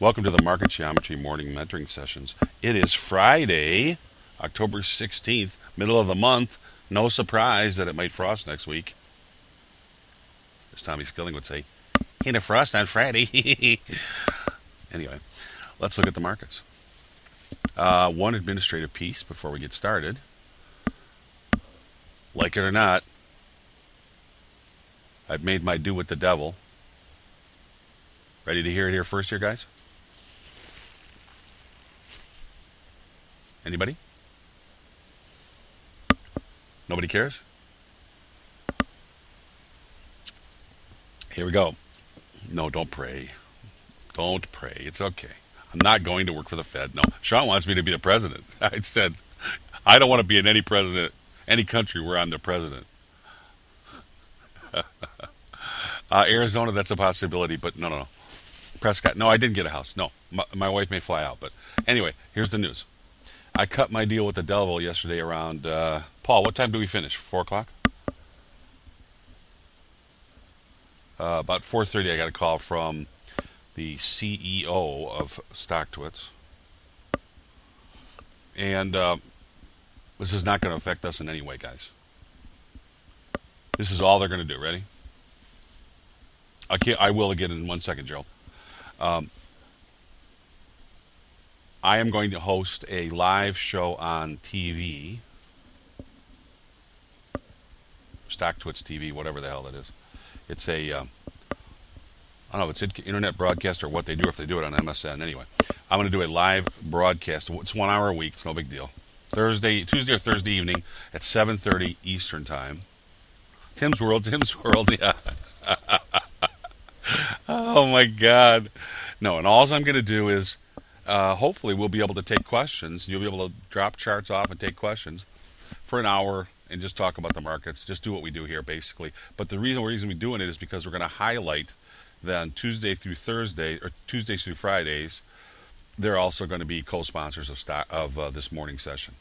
Welcome to the Market Geometry Morning Mentoring Sessions. It is Friday, October 16th, middle of the month. No surprise that it might frost next week. As Tommy Skilling would say, hit a frost on Friday. anyway, let's look at the markets. Uh, one administrative piece before we get started. Like it or not, I've made my do with the devil. Ready to hear it here first, here, guys? Anybody? Nobody cares? Here we go. No, don't pray. Don't pray. It's okay. I'm not going to work for the Fed. No. Sean wants me to be the president. I said, I don't want to be in any president, any country where I'm the president. uh, Arizona, that's a possibility, but no, no, no. Prescott, no, I didn't get a house. No, my, my wife may fly out. But anyway, here's the news. I cut my deal with the devil yesterday around uh, Paul. What time do we finish? Four o'clock. Uh, about four thirty, I got a call from the CEO of StockTwits, and uh, this is not going to affect us in any way, guys. This is all they're going to do. Ready? I can't. I will again in one second, Gerald. Um, I am going to host a live show on TV, StockTwits TV, whatever the hell it is. It's a, um, I don't know, it's internet broadcast or what they do if they do it on MSN. Anyway, I'm going to do a live broadcast. It's one hour a week. It's no big deal. Thursday, Tuesday or Thursday evening at 7:30 Eastern Time. Tim's World, Tim's World, yeah. oh my God, no! And all I'm going to do is uh, hopefully we'll be able to take questions. You'll be able to drop charts off and take questions for an hour and just talk about the markets. Just do what we do here, basically. But the reason reason we're doing it is because we're going to highlight then Tuesday through Thursday or Tuesdays through Fridays. They're also going to be co-sponsors of stock, of uh, this morning session,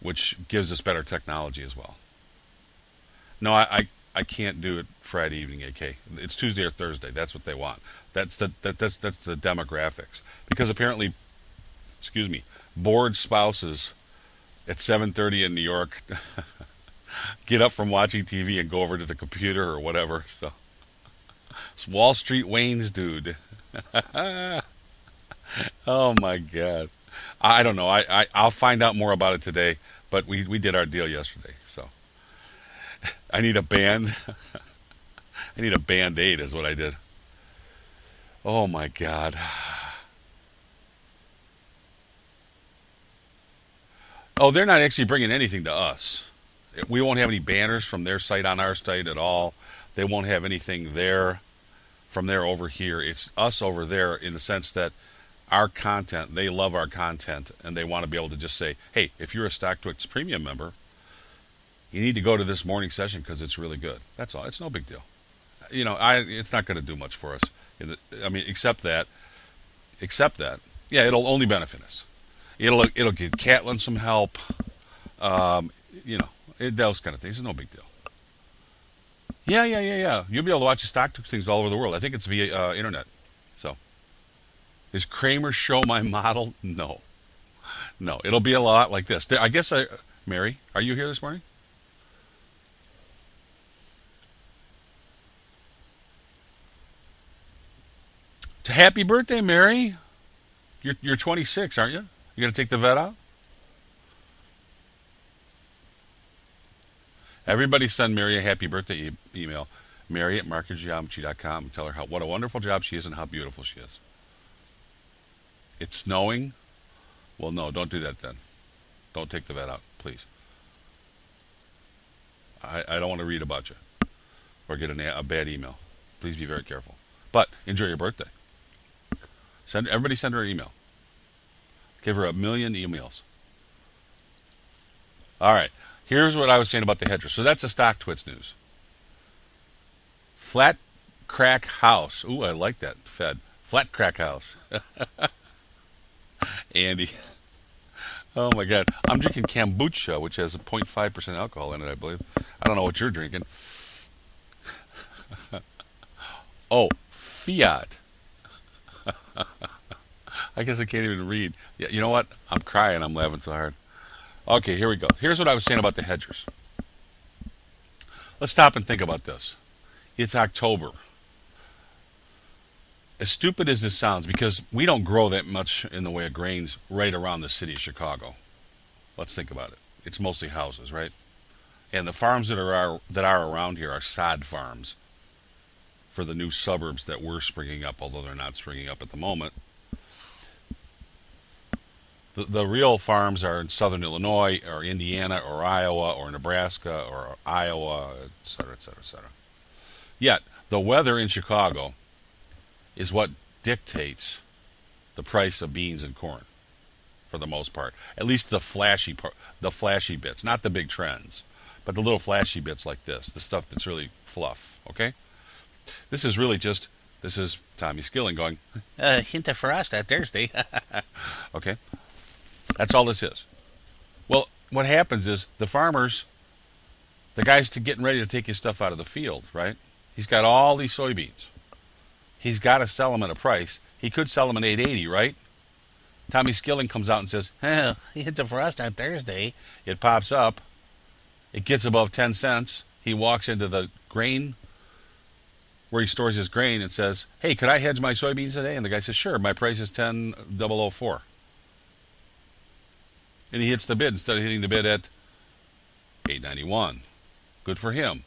which gives us better technology as well. No, I, I I can't do it Friday evening, AK. It's Tuesday or Thursday. That's what they want. That's the that, that's that's the demographics. Because apparently, excuse me, bored spouses at 7:30 in New York get up from watching TV and go over to the computer or whatever. So, it's Wall Street Wayne's dude. oh my God, I don't know. I, I I'll find out more about it today. But we we did our deal yesterday. I need a band. I need a band aid, is what I did. Oh my God. Oh, they're not actually bringing anything to us. We won't have any banners from their site on our site at all. They won't have anything there from there over here. It's us over there in the sense that our content, they love our content, and they want to be able to just say, hey, if you're a StockTwits premium member, you need to go to this morning session because it's really good. That's all. It's no big deal. You know, I it's not going to do much for us. I mean, except that, except that, yeah, it'll only benefit us. It'll it'll give Catlin some help. Um, you know, it, those kind of things. It's no big deal. Yeah, yeah, yeah, yeah. You'll be able to watch the stock things all over the world. I think it's via uh, internet. So, is Cramer show my model? No, no. It'll be a lot like this. I guess I, Mary, are you here this morning? Happy birthday, Mary. You're, you're 26, aren't you? You going to take the vet out? Everybody send Mary a happy birthday e- email. Mary at marketgeometry.com. Tell her how, what a wonderful job she is and how beautiful she is. It's snowing? Well, no, don't do that then. Don't take the vet out, please. I, I don't want to read about you or get an, a bad email. Please be very careful. But enjoy your birthday. Send everybody send her an email. Give her a million emails. All right. Here's what I was saying about the hedger. So that's a StockTwits news. Flat crack house. Ooh, I like that. Fed. Flat crack house. Andy. Oh my God. I'm drinking kombucha, which has a 0.5% alcohol in it, I believe. I don't know what you're drinking. oh, Fiat. I guess I can't even read. Yeah, you know what? I'm crying. I'm laughing so hard. Okay, here we go. Here's what I was saying about the hedgers. Let's stop and think about this. It's October. As stupid as this sounds, because we don't grow that much in the way of grains right around the city of Chicago. Let's think about it. It's mostly houses, right? And the farms that are that are around here are sod farms for the new suburbs that were springing up, although they're not springing up at the moment. The, the real farms are in southern Illinois or Indiana or Iowa or Nebraska or Iowa, et cetera, et cetera, et cetera. Yet, the weather in Chicago is what dictates the price of beans and corn for the most part. At least the flashy part, the flashy bits, not the big trends, but the little flashy bits like this, the stuff that's really fluff, okay? This is really just this is Tommy Skilling going, uh, hint of frost on Thursday. okay? That's all this is. Well, what happens is the farmers, the guy's to getting ready to take his stuff out of the field, right? He's got all these soybeans. He's got to sell them at a price. He could sell them at 880, right? Tommy Skilling comes out and says, "Well, he hit the frost on Thursday." It pops up. It gets above 10 cents. He walks into the grain where he stores his grain and says, "Hey, could I hedge my soybeans today?" And the guy says, "Sure. My price is 10004." And he hits the bid instead of hitting the bid at 891. Good for him.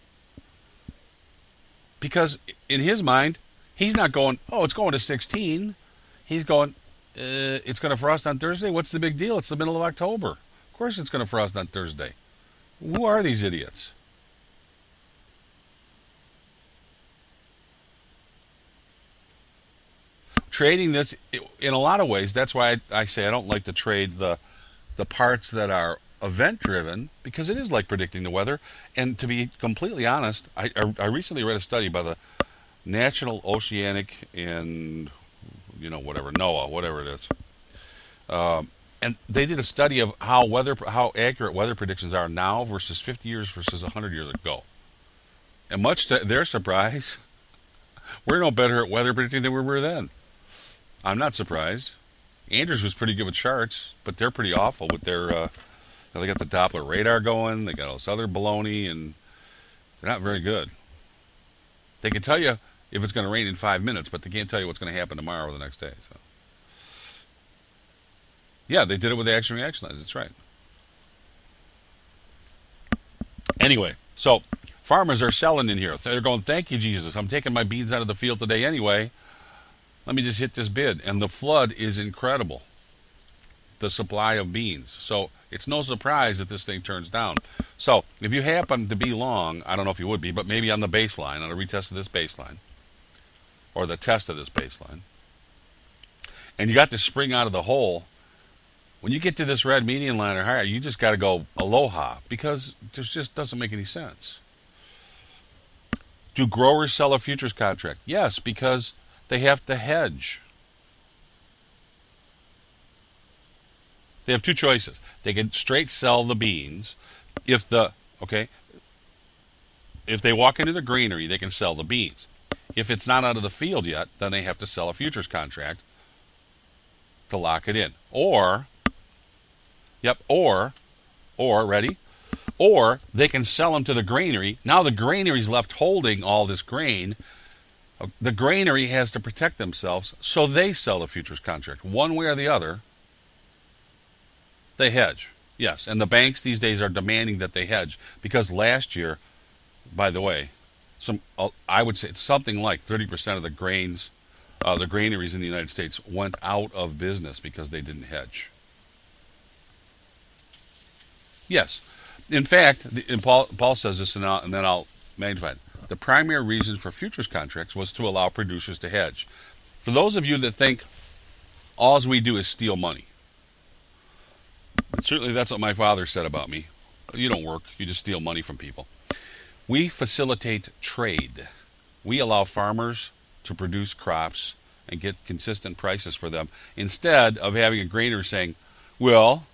Because in his mind, he's not going, "Oh, it's going to 16." He's going, uh, it's going to frost on Thursday. What's the big deal? It's the middle of October. Of course, it's going to frost on Thursday. Who are these idiots? Trading this, in a lot of ways, that's why I, I say I don't like to trade the the parts that are event driven because it is like predicting the weather. And to be completely honest, I, I recently read a study by the National Oceanic and you know, whatever NOAA, whatever it is. Um, and they did a study of how weather, how accurate weather predictions are now versus 50 years versus 100 years ago. And much to their surprise, we're no better at weather predicting than we were then. I'm not surprised. Andrews was pretty good with charts, but they're pretty awful with their. Uh, they got the Doppler radar going. They got all this other baloney, and they're not very good. They can tell you if it's going to rain in five minutes, but they can't tell you what's going to happen tomorrow or the next day. So, yeah, they did it with the action reaction lines. That's right. Anyway, so farmers are selling in here. They're going, "Thank you, Jesus. I'm taking my beans out of the field today anyway. Let me just hit this bid." And the flood is incredible. The supply of beans. So it's no surprise that this thing turns down. So if you happen to be long, I don't know if you would be, but maybe on the baseline, on a retest of this baseline, or the test of this baseline, and you got to spring out of the hole, when you get to this red median line or higher, you just got to go aloha because this just doesn't make any sense. Do growers sell a futures contract? Yes, because they have to hedge. They have two choices. They can straight sell the beans if the okay if they walk into the granary, they can sell the beans. If it's not out of the field yet, then they have to sell a futures contract to lock it in. Or, yep, or, or, ready? Or they can sell them to the granary. Now the granary's left holding all this grain. The granary has to protect themselves, so they sell a futures contract. One way or the other, they hedge. Yes, and the banks these days are demanding that they hedge because last year, by the way, some uh, I would say it's something like 30% of the grains, uh, the granaries in the United States went out of business because they didn't hedge. Yes, in fact, and Paul, Paul says this, and, and then I'll magnify it. The primary reason for futures contracts was to allow producers to hedge. For those of you that think all we do is steal money, certainly that's what my father said about me. You don't work, you just steal money from people. We facilitate trade. We allow farmers to produce crops and get consistent prices for them instead of having a grainer saying, well,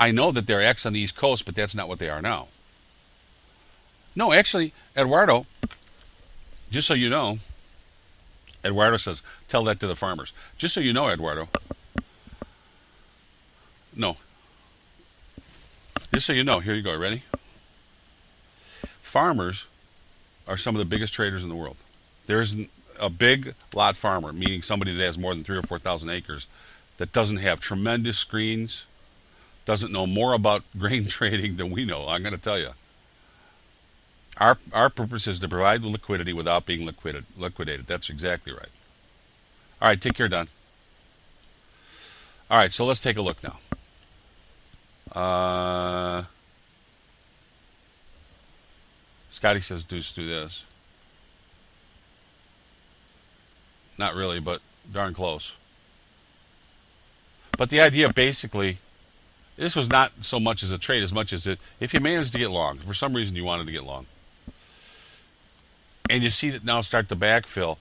I know that they're X on the East Coast, but that's not what they are now. No, actually, Eduardo, just so you know, Eduardo says, tell that to the farmers. Just so you know, Eduardo, No. Just so you know, here you go. Ready? Farmers are some of the biggest traders in the world. There isn't a big lot farmer, meaning somebody that has more than three or four thousand acres, that doesn't have tremendous screens, doesn't know more about grain trading than we know. I'm going to tell you. Our our purpose is to provide liquidity without being liquided, liquidated. That's exactly right. All right, take care, Don. All right, so let's take a look now. Uh, Scotty says, "Deuce, do this." Not really, but darn close. But the idea, basically, this was not so much as a trade as much as it. If you managed to get long, for some reason you wanted to get long, and you see that now start to backfill.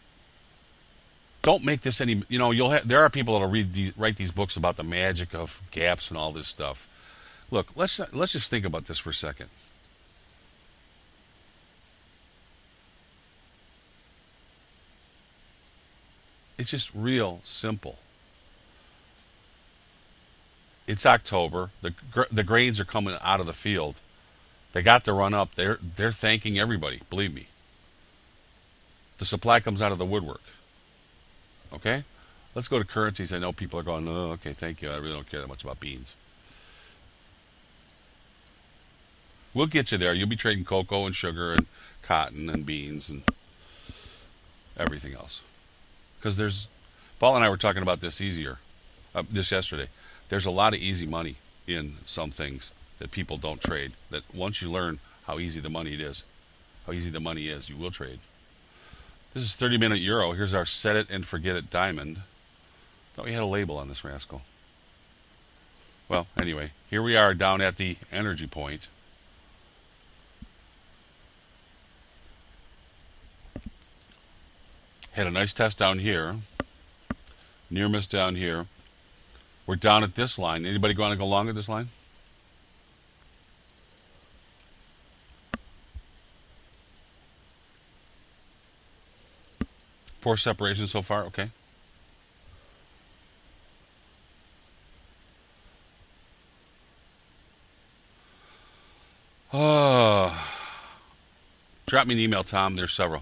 Don't make this any. You know, you'll have. There are people that'll read these, write these books about the magic of gaps and all this stuff. Look, let's let's just think about this for a second. It's just real simple. It's October. The the grains are coming out of the field. They got to run up. They're they're thanking everybody. Believe me. The supply comes out of the woodwork. Okay, let's go to currencies. I know people are going. Oh, okay, thank you. I really don't care that much about beans. We'll get you there. You'll be trading cocoa and sugar and cotton and beans and everything else. Because there's, Paul and I were talking about this easier, uh, this yesterday. There's a lot of easy money in some things that people don't trade. That once you learn how easy the money it is, how easy the money is, you will trade. This is 30 minute euro. Here's our set it and forget it diamond. Thought we had a label on this rascal. Well, anyway, here we are down at the energy point. Had a nice test down here. Near miss down here. We're down at this line. Anybody going to go along at this line? Four separations so far. Okay. Oh. Drop me an email, Tom. There's several.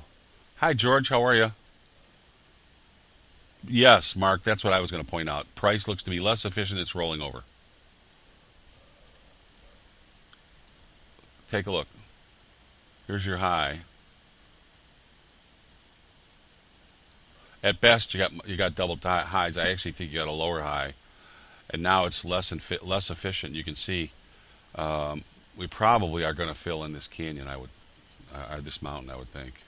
Hi, George. How are you? Yes, Mark, that's what I was going to point out. Price looks to be less efficient. It's rolling over. Take a look. Here's your high. At best, you got you got double highs. I actually think you got a lower high, and now it's less and less efficient. You can see um, we probably are going to fill in this canyon. I would, uh, this mountain. I would think,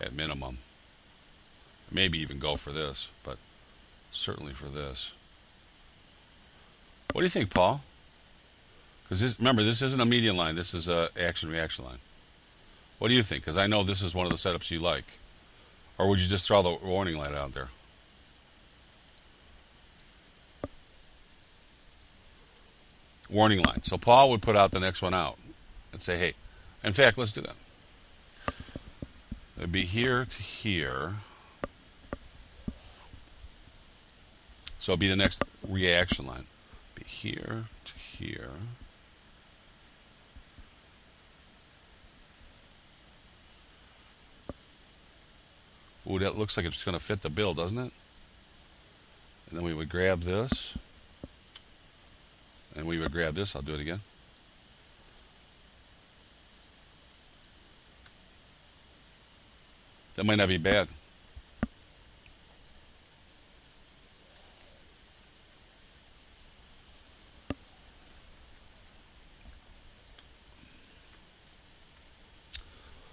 at minimum maybe even go for this, but certainly for this. What do you think, Paul? Because remember, this isn't a median line. This is a action reaction line. What do you think? Because I know this is one of the setups you like. Or would you just throw the warning light out there? Warning light. So Paul would put out the next one out and say, hey, in fact, let's do that. It'd be here to here. So it'll be the next reaction line. Be here to here. Ooh, that looks like it's going to fit the bill, doesn't it? And then we would grab this. And we would grab this. I'll do it again. That might not be bad.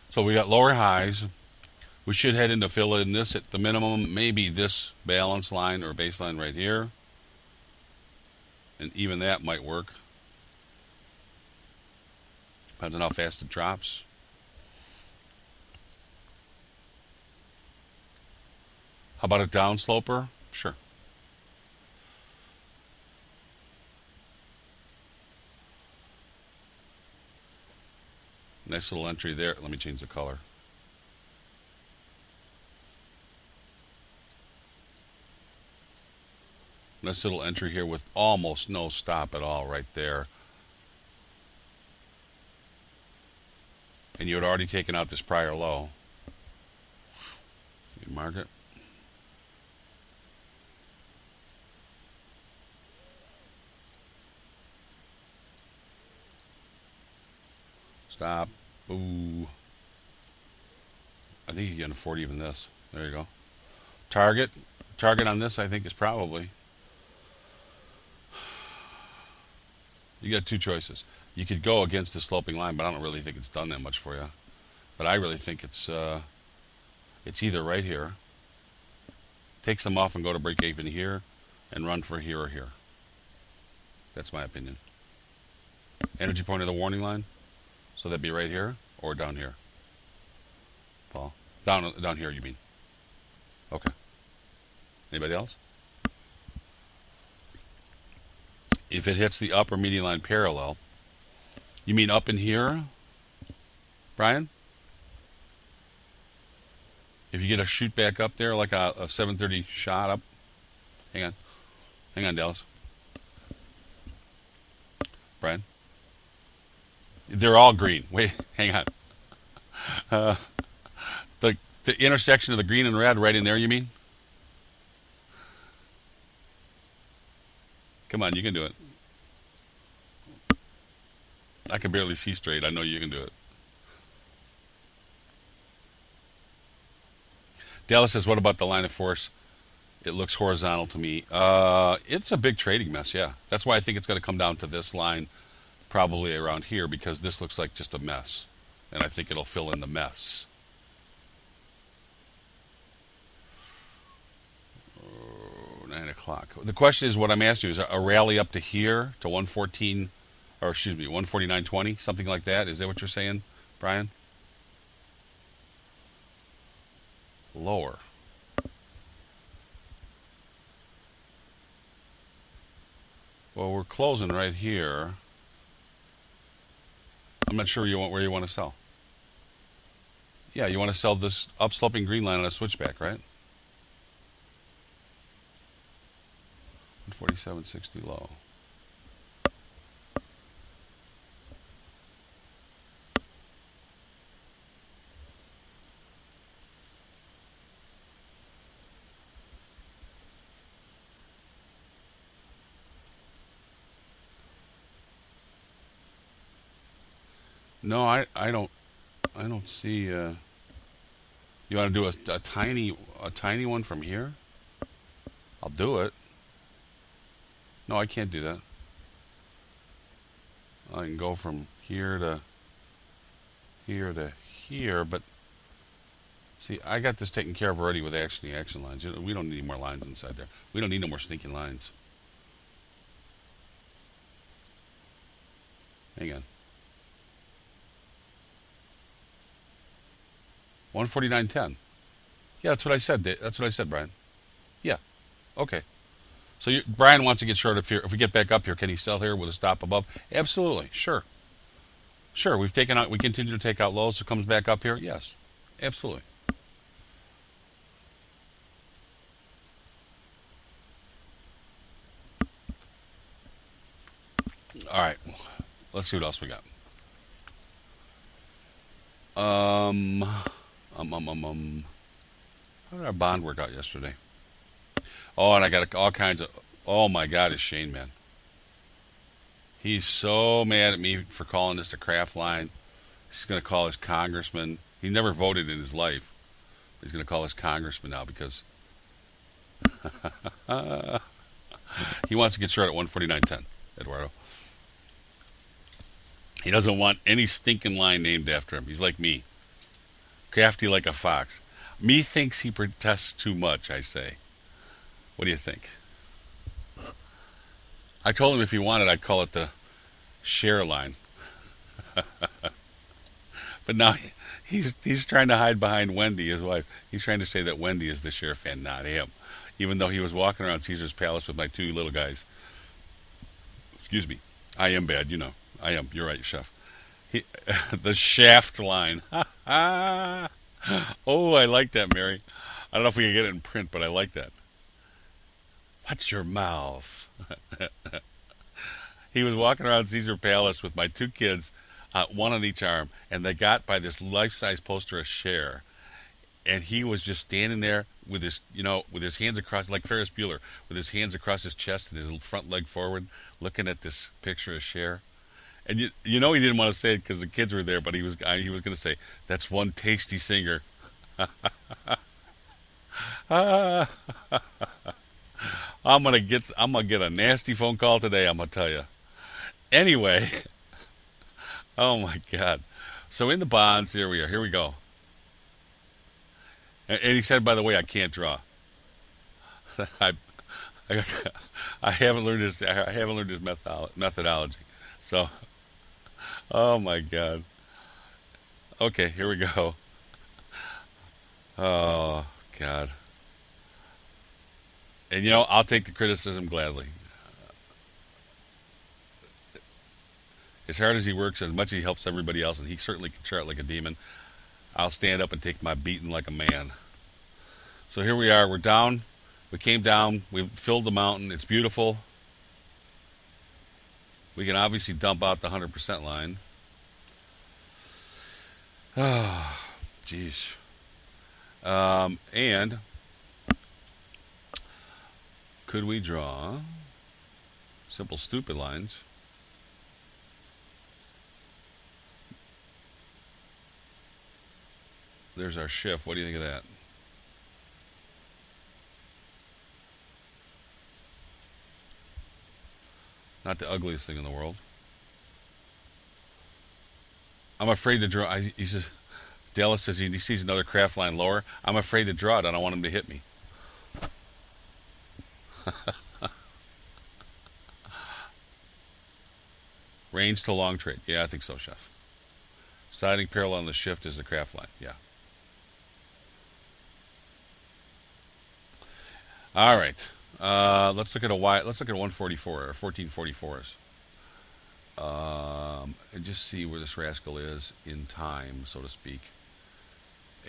So we got lower highs. We should head into fill in this at the minimum, maybe this balance line or baseline right here. And even that might work. Depends on how fast it drops. How about a downsloper? Sure. Nice little entry there. Let me change the color. Nice little entry here with almost no stop at all right there. And you had already taken out this prior low. You mark it. Stop. Ooh. I think you can afford even this. There you go. Target. Target on this, I think, is probably. You got two choices. You could go against the sloping line, but I don't really think it's done that much for you. But I really think it's uh, it's either right here. Take some off and go to break even here, and run for here or here. That's my opinion. Energy point of the warning line. So that'd be right here or down here. Paul, down down here. You mean? Okay. Anybody else? If it hits the upper median line parallel, you mean up in here, Brian? If you get a shoot back up there, like a, a 730 shot up, hang on, hang on, Dallas. Brian, they're all green. Wait, hang on. Uh, the the intersection of the green and red, right in there. You mean? Come on, you can do it. I can barely see straight. I know you can do it. Dallas says, "What about the line of force? It looks horizontal to me. Uh, it's a big trading mess. Yeah, that's why I think it's going to come down to this line, probably around here, because this looks like just a mess, and I think it'll fill in the mess." Oh, Nine o'clock. The question is, what I'm asking you is a rally up to here to 114, or excuse me, 149.20, something like that. Is that what you're saying, Brian? Lower. Well, we're closing right here. I'm not sure you want where you want to sell. Yeah, you want to sell this upsloping green line on a switchback, right? 147.60 low. No, I, I don't I don't see. Uh, you want to do a, a tiny a tiny one from here? I'll do it. No, I can't do that. I can go from here to here to here, but see, I got this taken care of already with action the action lines. We don't need any more lines inside there. We don't need no more stinking lines. Hang on. 149.10. Yeah, that's what I said. That's what I said, Brian. Yeah. Okay. So you, Brian wants to get short if here. If we get back up here, can he sell here with a stop above? Absolutely. Sure. Sure. We've taken out. We continue to take out lows. So it comes back up here. Yes. Absolutely. All right. Let's see what else we got. Um, um, um, um, um. How did our bond work out yesterday? Oh, and I got all kinds of. Oh my God, is Shane man? He's so mad at me for calling this the Kraft line. He's going to call his congressman. He never voted in his life. He's going to call his congressman now because he wants to get short at 149.10, Eduardo. He doesn't want any stinking line named after him. He's like me, crafty like a fox. Me thinks he protests too much, I say. What do you think? I told him if he wanted, I'd call it the share line. but now he's he's trying to hide behind Wendy, his wife. He's trying to say that Wendy is the sheriff and not him. Even though he was walking around Caesar's Palace with my two little guys. Excuse me. I am bad, you know. I am. You're right, chef. He, the shaft line. oh, I like that, Mary. I don't know if we can get it in print, but I like that. Watch your mouth. he was walking around Caesar Palace with my two kids, uh, one on each arm, and they got by this life-size poster of Cher, and he was just standing there with his, you know, with his hands across, like Ferris Bueller, with his hands across his chest and his front leg forward, looking at this picture of Cher. And you, you know, he didn't want to say it because the kids were there, but he was, he was going to say, "That's one tasty singer." I'm gonna get, I'm gonna get a nasty phone call today. I'm gonna tell you. Anyway, oh my God. So in the bonds, here we are. Here we go. And, and he said, by the way, I can't draw. I, I, I haven't learned his I haven't learned his methodology. So, oh my God. Okay, here we go. Oh God. And you know, I'll take the criticism gladly. As hard as he works, as much as he helps everybody else, and he certainly can chart like a demon, I'll stand up and take my beating like a man. So here we are. We're down. We came down. We filled the mountain. It's beautiful. We can obviously dump out the 100% line. Oh, jeez. Um, and could we draw simple stupid lines? There's our shift. What do you think of that? Not the ugliest thing in the world. I'm afraid to draw. I, he says, Dallas says he, he sees another Kraft line lower. I'm afraid to draw it. I don't want him to hit me. Range to long trade. Yeah, I think so, Chef. Sliding parallel on the shift is the Kraft line. Yeah. All right. Uh, let's look at a Y. Let's look at a 144 or 1444s. Um, and just see where this rascal is in time, so to speak.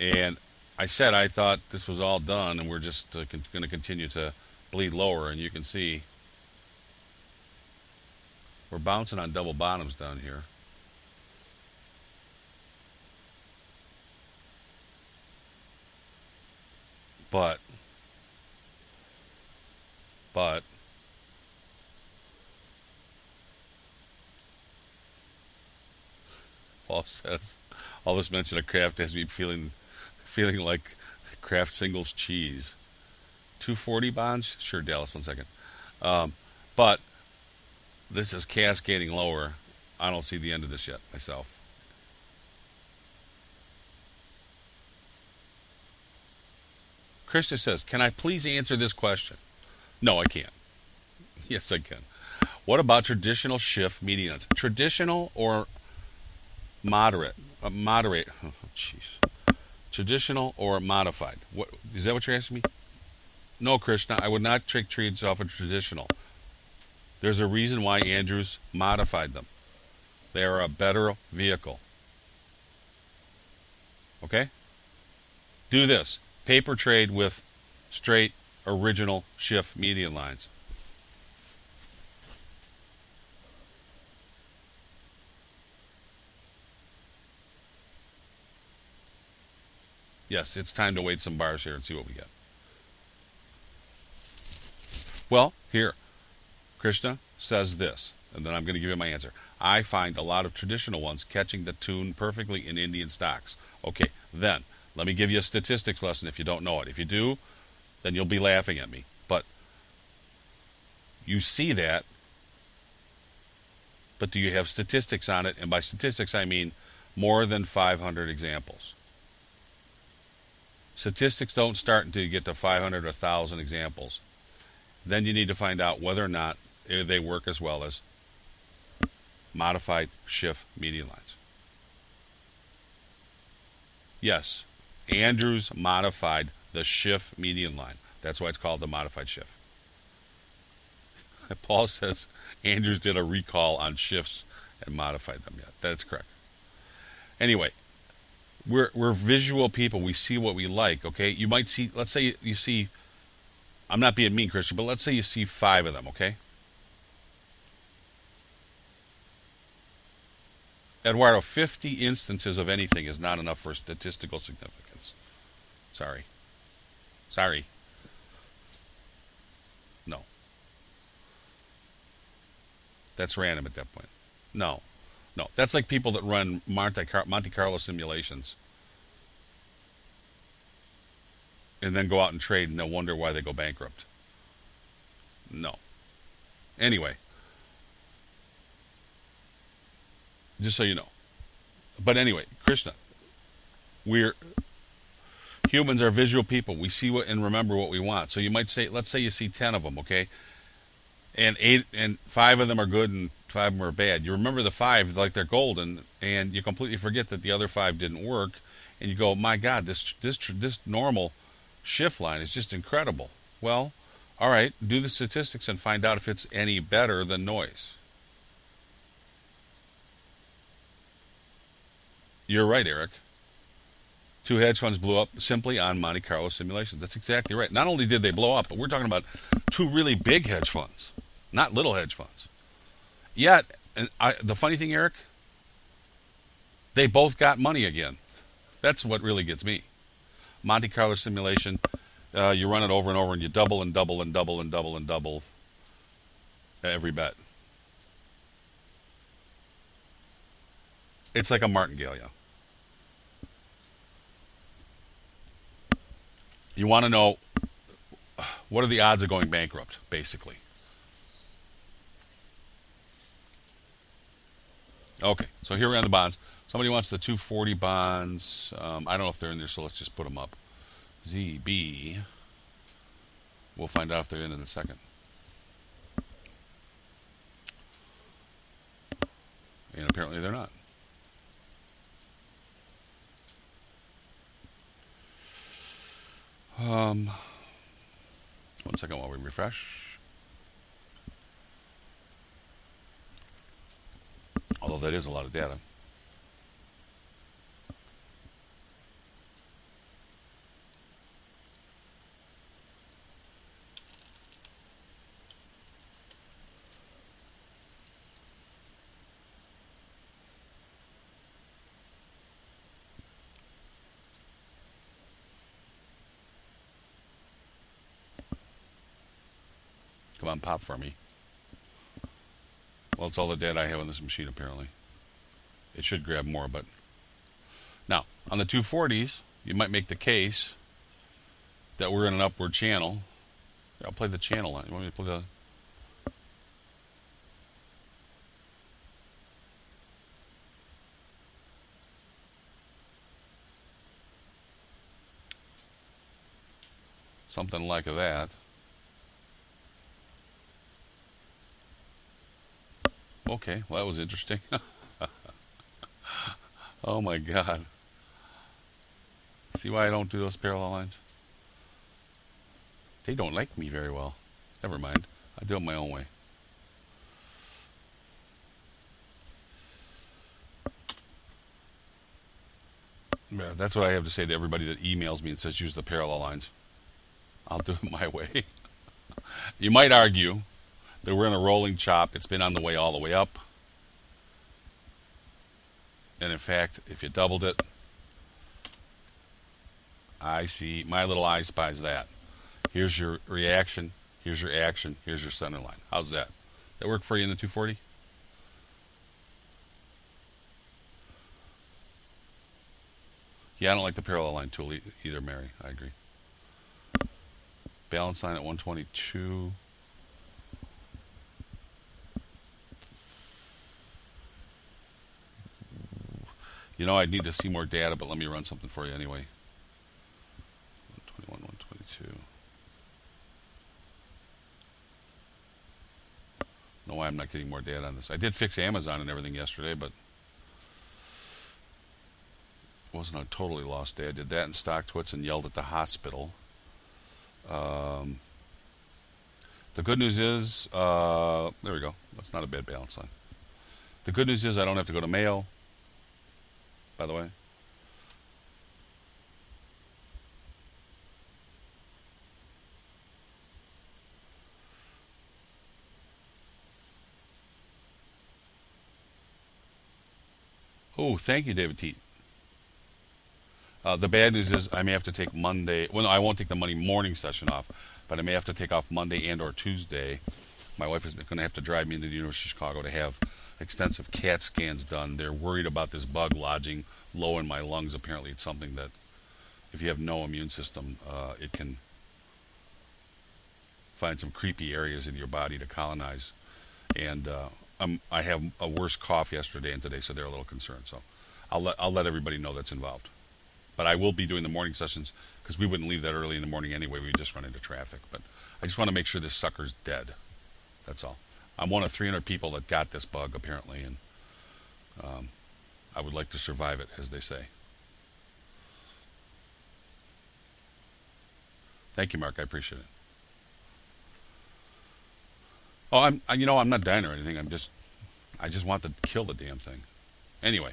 And I said I thought this was all done, and we're just uh, con- going to continue to bleed lower. And you can see we're bouncing on double bottoms down here. But, but, Paul says, all this mention of Kraft has me feeling, feeling like Kraft singles cheese. 240 bonds? Sure, Dallas, one second. Um, but this is cascading lower. I don't see the end of this yet myself. Krista says, Can I please answer this question? No, I can't. Yes, I can. What about traditional shift medians? Traditional or moderate? Uh, moderate. Oh, jeez. Oh, traditional or modified? What is that? What you're asking me? No, Krishna. I would not take trades off of traditional. There's a reason why Andrews modified them. They are a better vehicle. Okay? Do this. Paper trade with straight original shift median lines. Yes, it's time to wait some bars here and see what we get. Well, here. Krishna says this, and then I'm going to give you my answer. I find a lot of traditional ones catching the tune perfectly in Indian stocks. Okay, then let me give you a statistics lesson if you don't know it. If you do, then you'll be laughing at me. But you see that, but do you have statistics on it? And by statistics, I mean more than 500 examples. Statistics don't start until you get to 500 or 1,000 examples. Then you need to find out whether or not eh, they work as well as modified shift median lines. Yes, Andrews modified the shift median line. That's why it's called the modified shift. Paul says Andrews did a recall on shifts and modified them. Yeah, that's correct. Anyway, we're we're visual people. We see what we like. Okay, you might see. Let's say you see I'm not being mean, Christian, but let's say you see five of them, okay? Eduardo, 50 instances of anything is not enough for statistical significance. Sorry. Sorry. No. That's random at that point. No. No. That's like people that run Monte, Car- Monte Carlo simulations and then go out and trade and they'll wonder why they go bankrupt. No. Anyway, just so you know. But anyway, Krishna, we're humans are visual people. We see what and remember what we want. So you might say, let's say you see ten of them, okay, and eight and five of them are good and five of them are bad. You remember the five like they're golden, and you completely forget that the other five didn't work, and you go, my God, this this this normal shift line is just incredible. Well, all right, do the statistics and find out if it's any better than noise. You're right, Eric. Two hedge funds blew up simply on Monte Carlo simulations. That's exactly right. Not only did they blow up, but we're talking about two really big hedge funds, not little hedge funds. Yet, I, the funny thing, Eric, they both got money again. That's what really gets me. Monte Carlo simulation, uh, you run it over and over, and you double and double and double and double and double every bet. It's like a martingale, yeah. You want to know what are the odds of going bankrupt, basically. Okay, so here we're on the bonds. Somebody wants the 240 bonds. Um, I don't know if they're in there, so let's just put them up. ZB. We'll find out if they're in in a second. And apparently they're not. Um, one second while we refresh. Although that is a lot of data. Come on, pop for me. Well, it's all the data I have on this machine, apparently. It should grab more, but... Now, on the 240s, you might make the case that we're in an upward channel. I'll play the channel line. You want me to play the... Something like that. Okay, well, that was interesting. oh my God. See why I don't do those parallel lines? They don't like me very well. Never mind. I do it my own way. Yeah, that's what I have to say to everybody that emails me and says use the parallel lines. I'll do it my way. you might argue that we're in a rolling chop. It's been on the way all the way up. And in fact, if you doubled it, I see my little eye spies that. Here's your reaction. Here's your action. Here's your center line. How's that? That work for you in the 240? Yeah, I don't like the parallel line tool either, Mary. I agree. Balance line at 122. You know, I'd need to see more data, but let me run something for you anyway. 121, 122. know why I'm not getting more data on this. I did fix Amazon and everything yesterday, but wasn't a totally lost day. I did that in StockTwits and yelled at the hospital. Um, the good news is, uh, there we go. That's not a bad balance line. The good news is I don't have to go to Mayo by the way. Oh, thank you, David Teat. Uh, the bad news is I may have to take Monday. Well, no, I won't take the Monday morning session off, but I may have to take off Monday and or Tuesday. My wife is going to have to drive me into the University of Chicago to have extensive CAT scans done. They're worried about this bug lodging low in my lungs. Apparently, it's something that, if you have no immune system, uh, it can find some creepy areas in your body to colonize. And uh, I have a worse cough yesterday and today, so they're a little concerned. So I'll let I'll let everybody know that's involved. But I will be doing the morning sessions because we wouldn't leave that early in the morning anyway. We just run into traffic. But I just want to make sure this sucker's dead. That's all. I'm one of 300 people that got this bug apparently, and um, I would like to survive it, as they say. Thank you, Mark. I appreciate it. Oh, I'm. You know, I'm not dying or anything. I'm just. I just want to kill the damn thing. Anyway,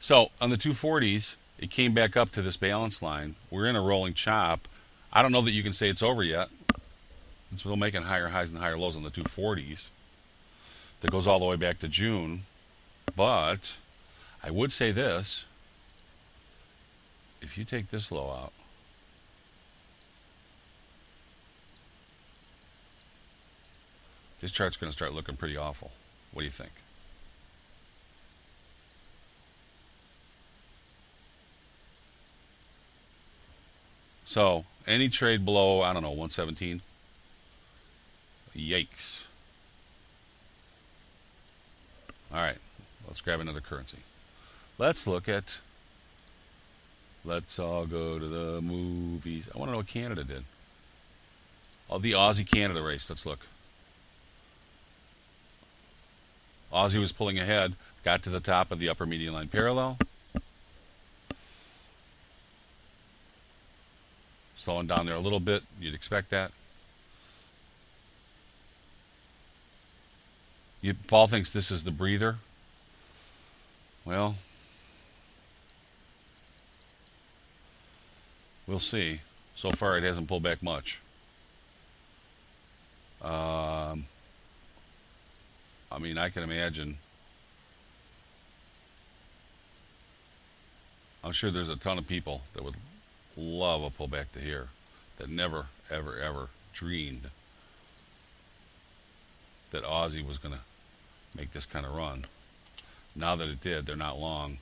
so on the 240s, it came back up to this balance line. We're in a rolling chop. I don't know that you can say it's over yet. It's still making higher highs and higher lows on the 240s. That goes all the way back to June. But I would say this if you take this low out, this chart's going to start looking pretty awful. What do you think? So, any trade below, I don't know, 117? Yikes. All right, let's grab another currency. Let's look at. Let's all go to the movies. I want to know what Canada did. Oh, the Aussie Canada race. Let's look. Aussie was pulling ahead, got to the top of the upper median line parallel. Slowing down there a little bit. You'd expect that. You, Paul thinks this is the breather. Well, we'll see. So far, it hasn't pulled back much. Um, I mean, I can imagine. I'm sure there's a ton of people that would love a pullback to here that never, ever, ever dreamed that Aussie was going to make this kind of run. Now that it did, they're not long,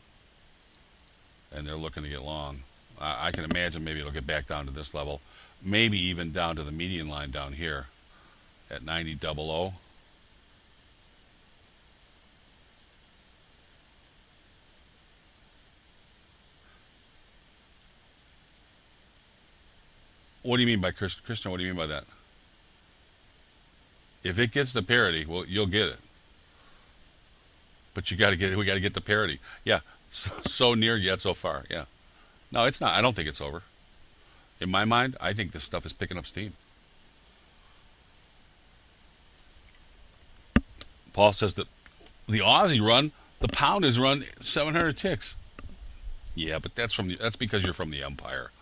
and they're looking to get long. I, I can imagine maybe it'll get back down to this level, maybe even down to the median line down here at 90 double O. What do you mean by Christian? What do you mean by that? If it gets the parity, well, you'll get it. But you got to get we got to get the parity. Yeah, so, so near yet so far. Yeah, no, it's not. I don't think it's over. In my mind, I think this stuff is picking up steam. Paul says that the Aussie run, the pound is run 700 ticks. Yeah, but that's from the, that's because you're from the Empire.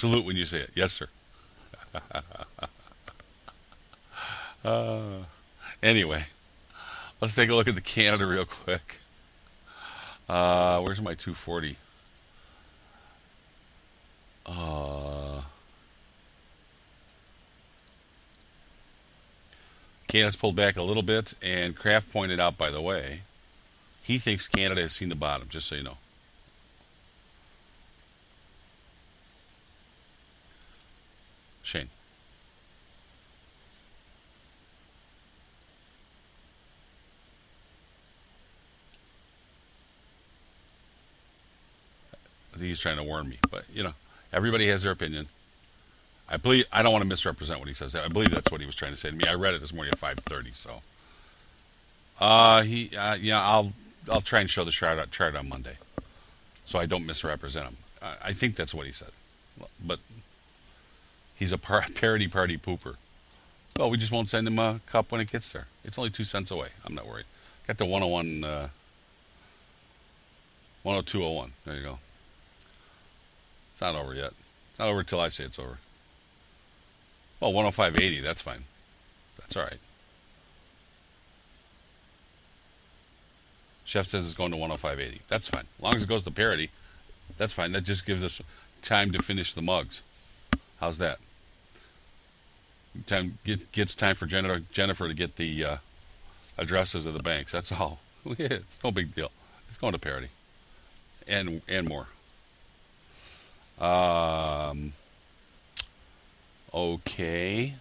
Salute when you say it. Yes, sir. uh, anyway, let's take a look at the Canada real quick. Uh, where's my 240? Uh, Canada's pulled back a little bit, and Kraft pointed out, by the way, he thinks Canada has seen the bottom, just so you know. I think he's trying to warn me, but you know, everybody has their opinion. I believe I don't want to misrepresent what he says. I believe that's what he was trying to say to me. I read it this morning at 5:30. So, uh, he, uh, yeah, I'll I'll try and show the chart chart on Monday, so I don't misrepresent him. I, I think that's what he said, but He's a par- parody party pooper. Well, we just won't send him a cup when it gets there. It's only two cents away. I'm not worried. Got the 101, uh, 10201. There you go. It's not over yet. It's not over till I say it's over. Well, 105.80, that's fine. That's all right. Chef says it's going to 105.80. That's fine. As long as it goes to parity, that's fine. That just gives us time to finish the mugs. How's that? Time get, gets time for Jennifer, Jennifer to get the uh, addresses of the banks. That's all. it's no big deal. It's going to parity, and and more. Um. Okay.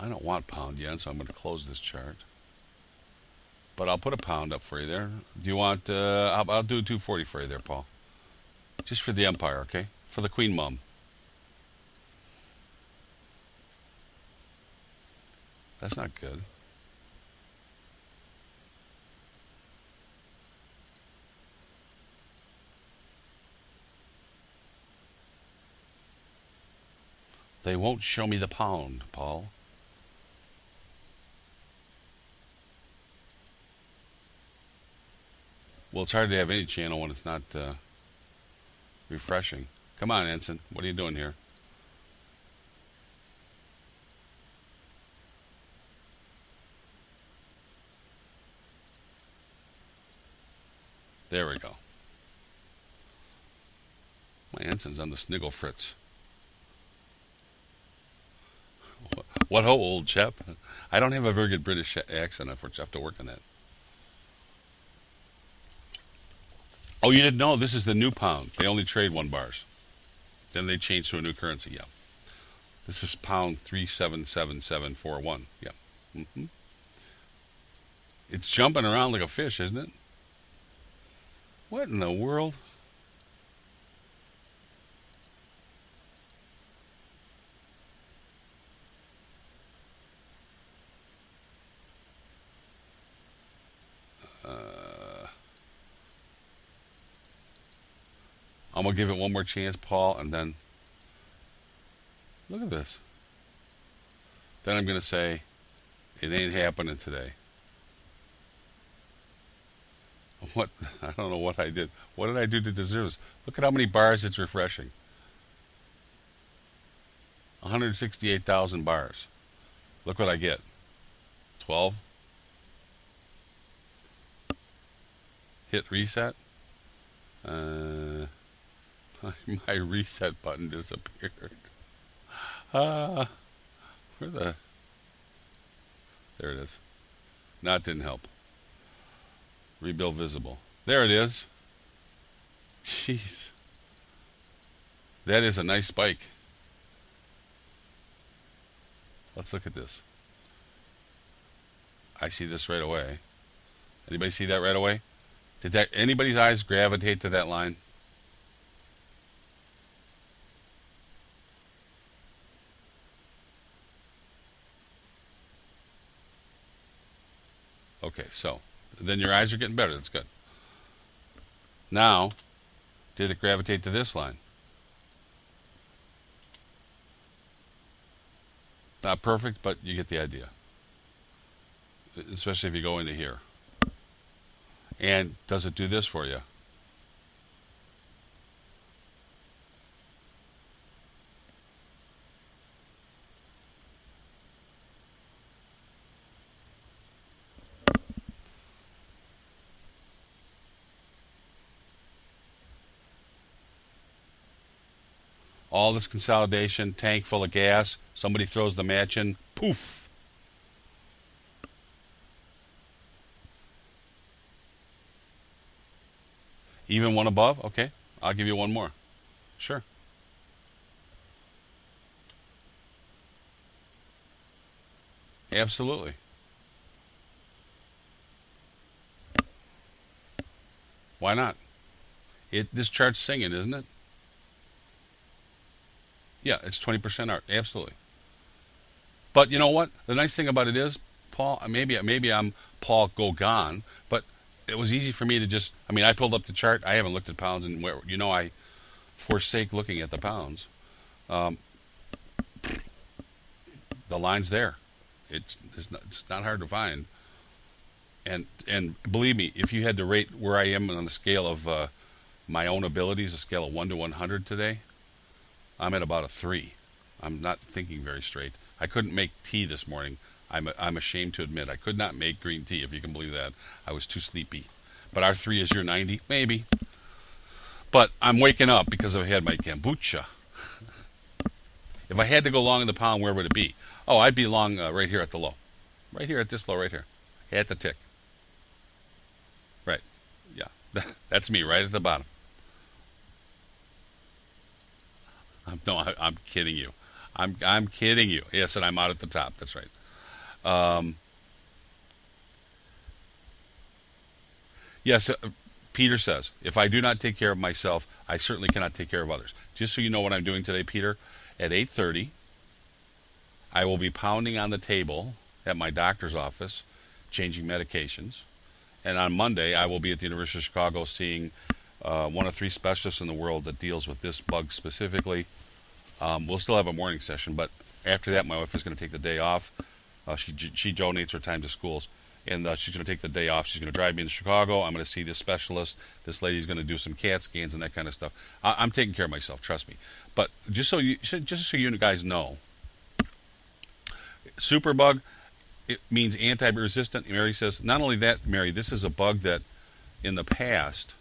I don't want pound yen, so I'm going to close this chart. But I'll put a pound up for you there. Do you want? Uh, I'll, I'll do 240 for you there, Paul. Just for the empire, okay? For the queen mum. That's not good. They won't show me the pound, Paul. Well, it's hard to have any channel when it's not uh, refreshing. Come on, Ensign. What are you doing here? There we go. Ensign's on the sniggle fritz. What ho, old chap? I don't have a very good British accent. Unfortunately, I have to work on that. Oh, you didn't know? This is the new pound. They only trade one bars. Then they change to a new currency. Yeah. This is pound three seven seven seven four one. Yeah. Mm-hmm. It's jumping around like a fish, isn't it? What in the world? I'm gonna give it one more chance, Paul, and then look at this. Then I'm gonna say it ain't happening today. What I don't know what I did. What did I do to deserve this? Look at how many bars it's refreshing. 168,000 bars. Look what I get. 12. Hit reset. Uh, my reset button disappeared. Ah, uh, where the? There it is. No, it didn't help. Rebuild visible. There it is. Jeez. That is a nice spike. Let's look at this. I see this right away. Anybody see that right away? Did that anybody's eyes gravitate to that line? Okay, so then your eyes are getting better. That's good. Now, did it gravitate to this line? Not perfect, but you get the idea. Especially if you go into here. And does it do this for you? All this consolidation, tank full of gas, somebody throws the match in, poof. Even one above? Okay, I'll give you one more. Sure. Absolutely. Why not? It this chart's singing, isn't it? Yeah, it's 20% art. Absolutely. But you know what? The nice thing about it is, Paul, maybe maybe I'm Paul Gauguin, but it was easy for me to just, I mean, I pulled up the chart. I haven't looked at pounds and where, you know, I forsake looking at the pounds. Um, the line's there. It's, it's not, it's not hard to find. And, and believe me, if you had to rate where I am on the scale of uh, my own abilities, a scale of 1 to 100 today, I'm at about a 3. I'm not thinking very straight. I couldn't make tea this morning. I'm, I'm ashamed to admit I could not make green tea, if you can believe that. I was too sleepy. But our 3 is your 90? Maybe. But I'm waking up because I've had my kombucha. if I had to go long in the pound, where would it be? Oh, I'd be long uh, right here at the low. Right here at this low, right here. At the tick. Right. Yeah. That's me right at the bottom. I'm, no, I, I'm kidding you. I'm I'm kidding you. Yes, and I'm out at the top. That's right. Um, yes, uh, Peter says, if I do not take care of myself, I certainly cannot take care of others. Just so you know what I'm doing today, Peter, at 8:30, I will be pounding on the table at my doctor's office, changing medications, and on Monday I will be at the University of Chicago seeing uh, one of three specialists in the world that deals with this bug specifically. Um, we'll still have a morning session, but after that, my wife is going to take the day off. Uh, she she donates her time to schools, and uh, she's going to take the day off. She's going to drive me to Chicago. I'm going to see this specialist. This lady's going to do some CAT scans and that kind of stuff. I, am taking care of myself, trust me. But just so you just so you guys know, superbug it means anti-resistant. Mary says not only that, Mary, this is a bug that in the past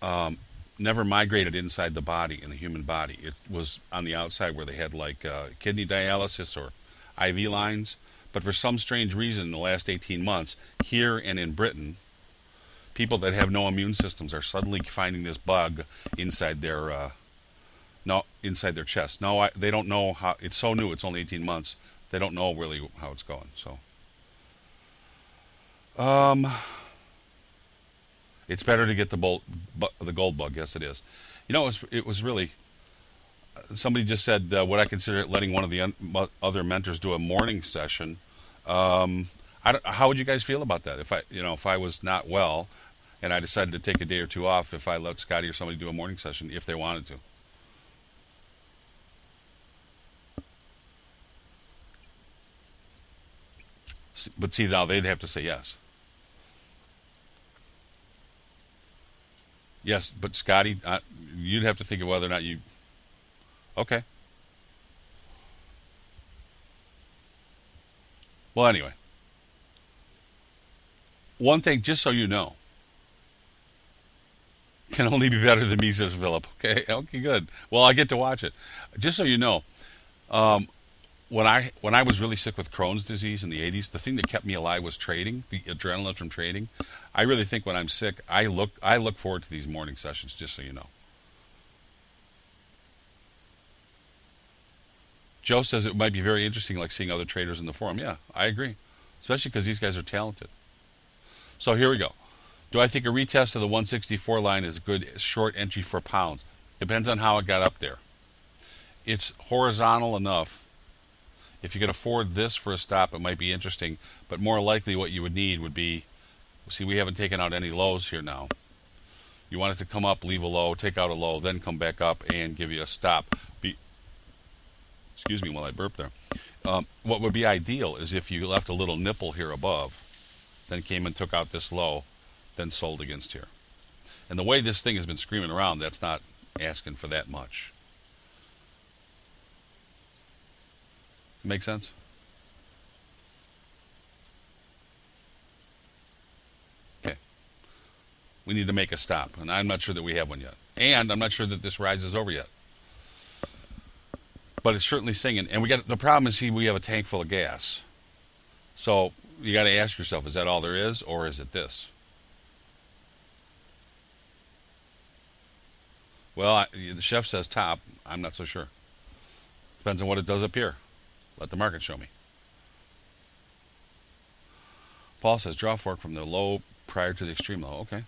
um, never migrated inside the body in the human body. It was on the outside where they had like uh, kidney dialysis or IV lines. But for some strange reason, in the last 18 months, here and in Britain, people that have no immune systems are suddenly finding this bug inside their uh, no inside their chest. No, I, they don't know how. It's so new. It's only 18 months. They don't know really how it's going. So, um, it's better to get the bolt, the gold bug. Yes, it is. You know, it was, it was really. Somebody just said, uh, "Would I consider letting one of the un- other mentors do a morning session?" Um, how would you guys feel about that? If I, you know, if I was not well, and I decided to take a day or two off, if I let Scotty or somebody do a morning session, if they wanted to. But see, now they'd have to say yes. Yes, but Scotty, uh, you'd have to think of whether or not you. Okay. Well, anyway. One thing, just so you know, can only be better than me, says Philip. Okay, okay, good. Well, I get to watch it. Just so you know, um, when I when I was really sick with Crohn's disease in the 80s, the thing that kept me alive was trading, the adrenaline from trading. I really think when I'm sick, I look I look forward to these morning sessions just so you know. Joe says it might be very interesting like seeing other traders in the forum. Yeah, I agree. Especially because these guys are talented. So here we go. Do I think a retest of the 164 line is a good short entry for pounds? Depends on how it got up there. It's horizontal enough if you could afford this for a stop, it might be interesting. But more likely, what you would need would be see, we haven't taken out any lows here now. You want it to come up, leave a low, take out a low, then come back up and give you a stop. Be, excuse me while I burp there. Um, what would be ideal is if you left a little nipple here above, then came and took out this low, then sold against here. And the way this thing has been screaming around, that's not asking for that much. Make sense? Okay. We need to make a stop, and I'm not sure that we have one yet. And I'm not sure that this rise is over yet. But it's certainly singing. And we got the problem is, see, we have a tank full of gas. So you got to ask yourself, is that all there is, or is it this? Well, I, the chef says top. I'm not so sure. Depends on what it does up here. Let the market show me. Paul says draw fork from the low prior to the extreme low. Okay.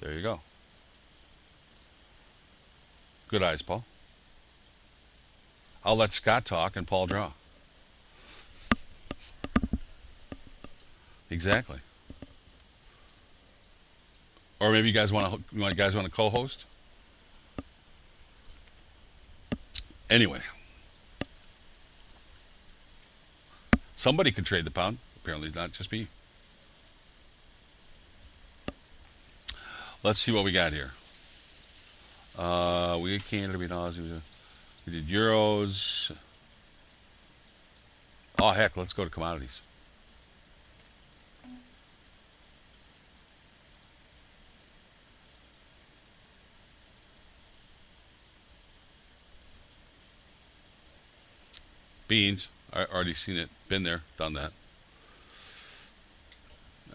There you go. Good eyes, Paul. I'll let Scott talk and Paul draw. Exactly. Or maybe you guys want to you guys want to co-host. Anyway, Somebody could trade the pound. Apparently, not just me. Let's see what we got here. Uh, we did Canada, we did, we did euros. Oh heck, let's go to commodities. Beans. I already seen it. Been there. Done that.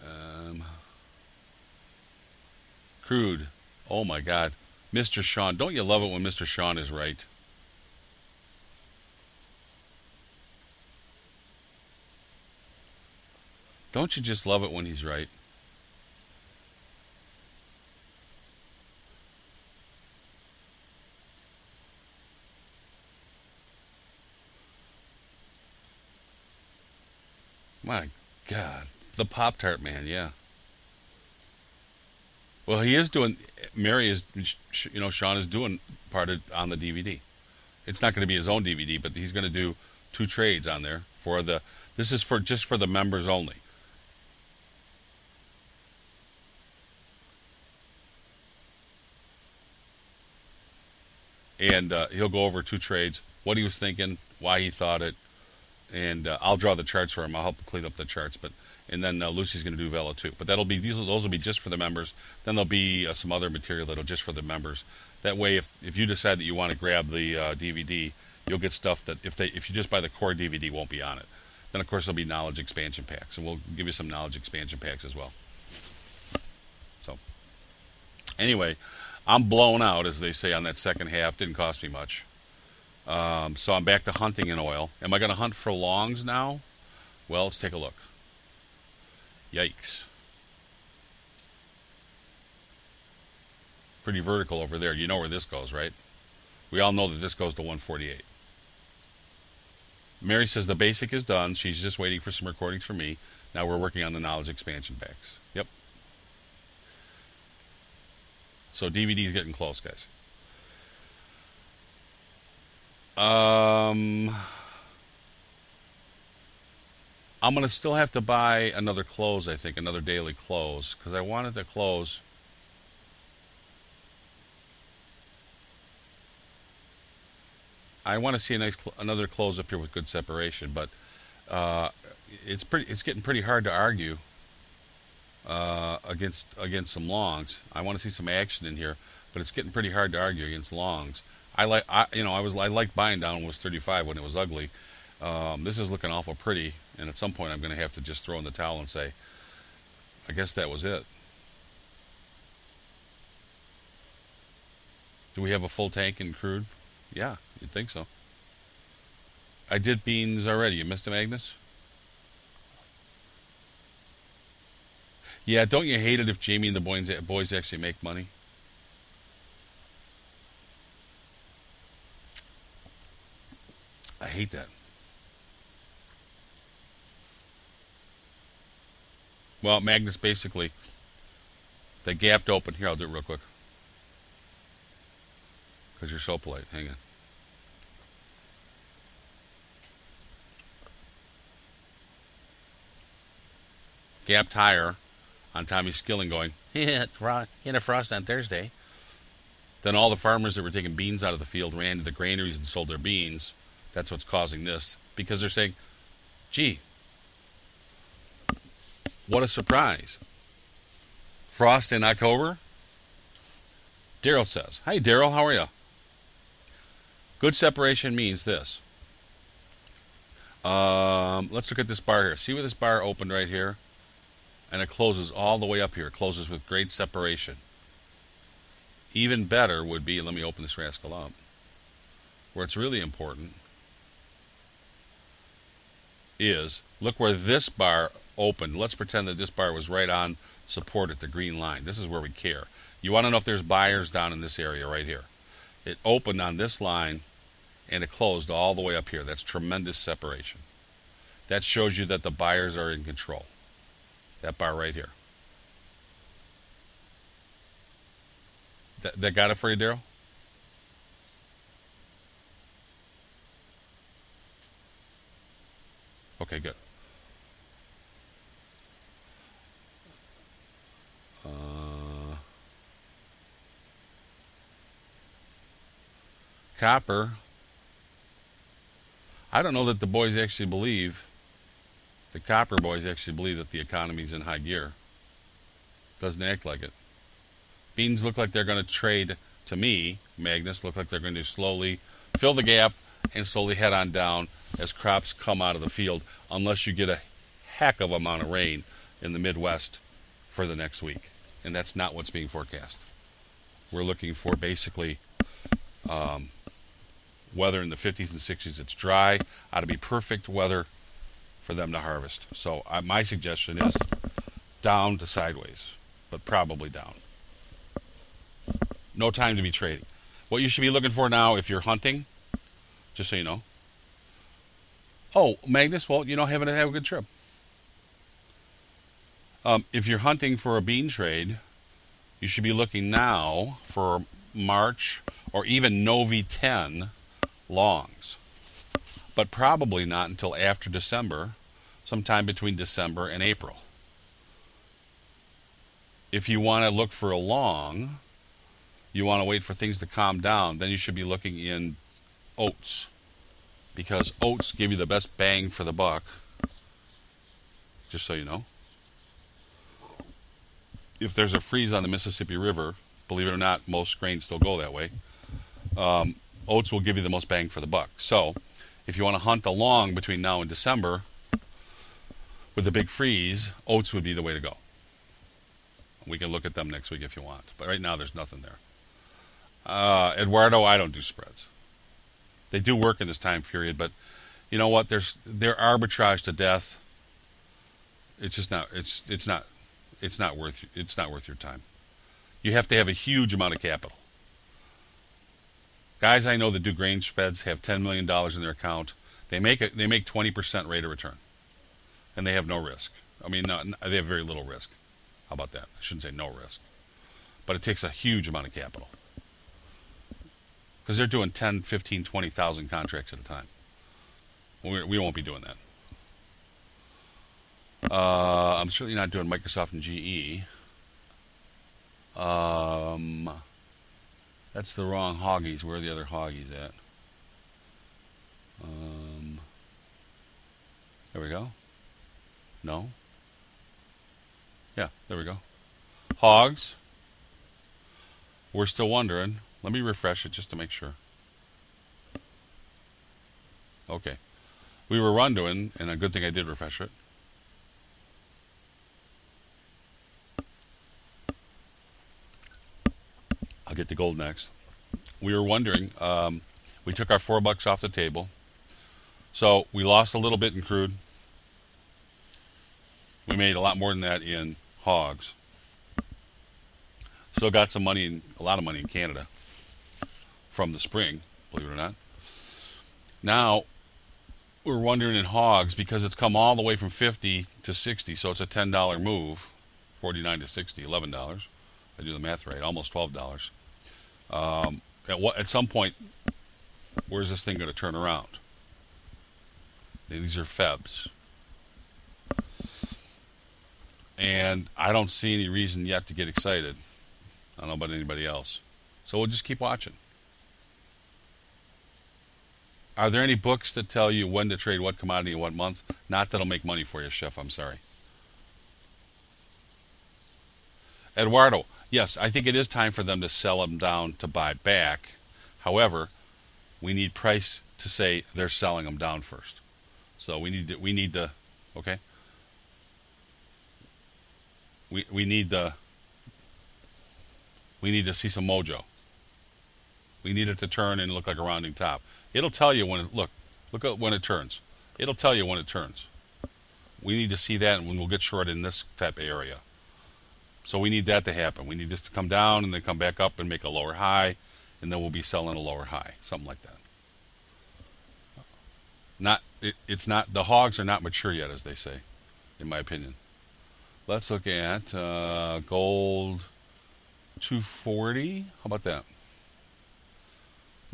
Um, crude. Oh my God. Mr. Sean. Don't you love it when Mr. Sean is right? Don't you just love it when he's right? My God. The Pop Tart man, yeah. Well, he is doing. Mary is, you know, Sean is doing part of on the DVD. It's not going to be his own DVD, but he's going to do two trades on there for the. This is for just for the members only. And uh, he'll go over two trades, what he was thinking, why he thought it, and uh, I'll draw the charts for him. I'll help clean up the charts, but and then uh, Lucy's going to do Vela too. But that'll be these those will be just for the members. Then there'll be uh, some other material that'll just for the members. That way, if if you decide that you want to grab the DVD, uh, you'll get stuff that if they if you just buy the core DVD, won't be on it. Then of course there'll be knowledge expansion packs, and we'll give you some knowledge expansion packs as well. So anyway, I'm blown out as they say on that second half. Didn't cost me much. Um, so I'm back to hunting in oil. Am I going to hunt for longs now? Well, let's take a look. Yikes. Pretty vertical over there. You know where this goes, right? We all know that this goes to 148. Mary says the basic is done. She's just waiting for some recordings from me. Now we're working on the knowledge expansion packs. Yep. So DVD is getting close, guys. Um, I'm gonna still have to buy another close. I think another daily close because I wanted to close. I want to see a nice cl- another close up here with good separation, but uh, it's pretty. It's getting pretty hard to argue uh, against against some longs. I want to see some action in here, but it's getting pretty hard to argue against longs. I like, I, you know, I was I liked buying down when it was 35 when it was ugly. Um, this is looking awful pretty, and at some point I'm going to have to just throw in the towel and say, I guess that was it. Do we have a full tank in crude? Yeah, you'd think so. I did beans already. You missed them, Magnus? Yeah, don't you hate it if Jamie and the boys, boys actually make money? I hate that. Well, Magnus basically, they gapped open. Here, I'll do it real quick. Because you're so polite. Hang on. Gapped higher on Tommy Skilling going, hit, hit a frost on Thursday. Then all the farmers that were taking beans out of the field ran to the granaries and sold their beans. That's what's causing this. Because they're saying, gee, what a surprise. Frost in October? Daryl says, Hi, Daryl, how are you? Good separation means this. Um, let's look at this bar here. See where this bar opened right here? And it closes all the way up here. It closes with great separation. Even better would be, let me open this rascal up, where it's really important is look where this bar opened. Let's pretend that this bar was right on support at the green line. This is where we care. You want to know if there's buyers down in this area right here. It opened on this line and it closed all the way up here. That's tremendous separation. That shows you that the buyers are in control. That bar right here. That, that got it for you, Daryl? Okay, good. Uh, copper. I don't know that the boys actually believe, the copper boys actually believe that the economy's in high gear. Doesn't act like it. Beans look like they're going to trade, to me, Magnus, look like they're going to slowly fill the gap and slowly head on down as crops come out of the field, unless you get a heck of amount of rain in the Midwest for the next week. And that's not what's being forecast. We're looking for basically um, weather in the 50s and 60s. It's dry, ought to be perfect weather for them to harvest. So uh, my suggestion is down to sideways, but probably down. No time to be trading. What you should be looking for now, if you're hunting, just so you know. Oh, Magnus, well, you know, having have a good trip. Um, if you're hunting for a bean trade, you should be looking now for March or even Novi 10 longs, but probably not until after December, sometime between December and April. If you want to look for a long, you want to wait for things to calm down, then you should be looking in oats because oats give you the best bang for the buck. Just so you know. If there's a freeze on the Mississippi River, believe it or not, most grains still go that way. Um, oats will give you the most bang for the buck. So, if you want to hunt along between now and December with a big freeze, oats would be the way to go. We can look at them next week if you want, but right now there's nothing there. Uh, Eduardo, I don't do spreads. They do work in this time period, but you know what? There's they're arbitrage to death. It's just not. It's it's not. It's not worth. It's not worth your time. You have to have a huge amount of capital. Guys I know that do grain spreads have ten million dollars in their account. They make a, they make twenty percent rate of return, and they have no risk. I mean, they have very little risk. How about that? I shouldn't say no risk, but it takes a huge amount of capital because they're doing 10, 15, 20,000 contracts at a time. We, we won't be doing that. Uh, I'm certainly not doing Microsoft and GE. Um, that's the wrong hoggies. Where are the other hoggies at? Um, there we go. No. Yeah, there we go. Hogs. We're still wondering. Let me refresh it just to make sure. Okay. We were wondering, and a good thing I did refresh it. I'll get to gold next. We were wondering, um, we took our four bucks off the table. So we lost a little bit in crude. We made a lot more than that in hogs. Still got some money, a lot of money in Canada from the spring, believe it or not. Now, we're wondering in hogs because it's come all the way from 50 to 60, so it's a $10 move, 49 to 60, $11. I do the math right, almost $12. Um, at, what, at some point, where's this thing going to turn around? These are Febs. And I don't see any reason yet to get excited. I don't know about anybody else. So we'll just keep watching. Are there any books that tell you when to trade what commodity in what month? Not that'll make money for you, Chef. I'm sorry. Eduardo, yes, I think it is time for them to sell them down to buy back. However, we need price to say they're selling them down first. So we need to, we need to, okay? We we need the we need to see some mojo. We need it to turn and look like a rounding top. It'll tell you when it look look at when it turns. It'll tell you when it turns. We need to see that when we'll get short in this type of area. So we need that to happen. We need this to come down and then come back up and make a lower high, and then we'll be selling a lower high, something like that. Not it, it's not the hogs are not mature yet, as they say, in my opinion. Let's look at uh, gold 240. How about that?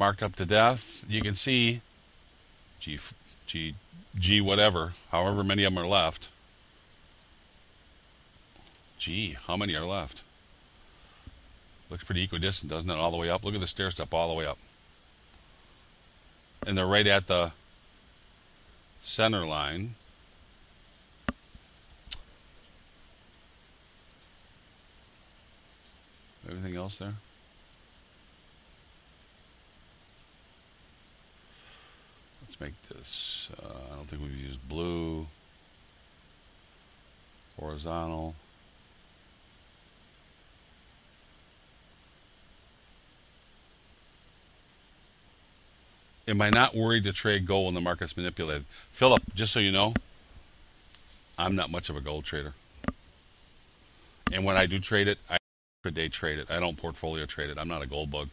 Marked up to death. You can see G, G, G, whatever, however many of them are left. Gee, how many are left? Looks pretty equidistant, doesn't it? All the way up. Look at the stair step all the way up. and they're right at the center line. Everything else there? Make this. Uh, I don't think we've used blue. Horizontal. Am I not worried to trade gold when the market's manipulated? Philip, just so you know, I'm not much of a gold trader. And when I do trade it, I day trade it. I don't portfolio trade it. I'm not a gold bug.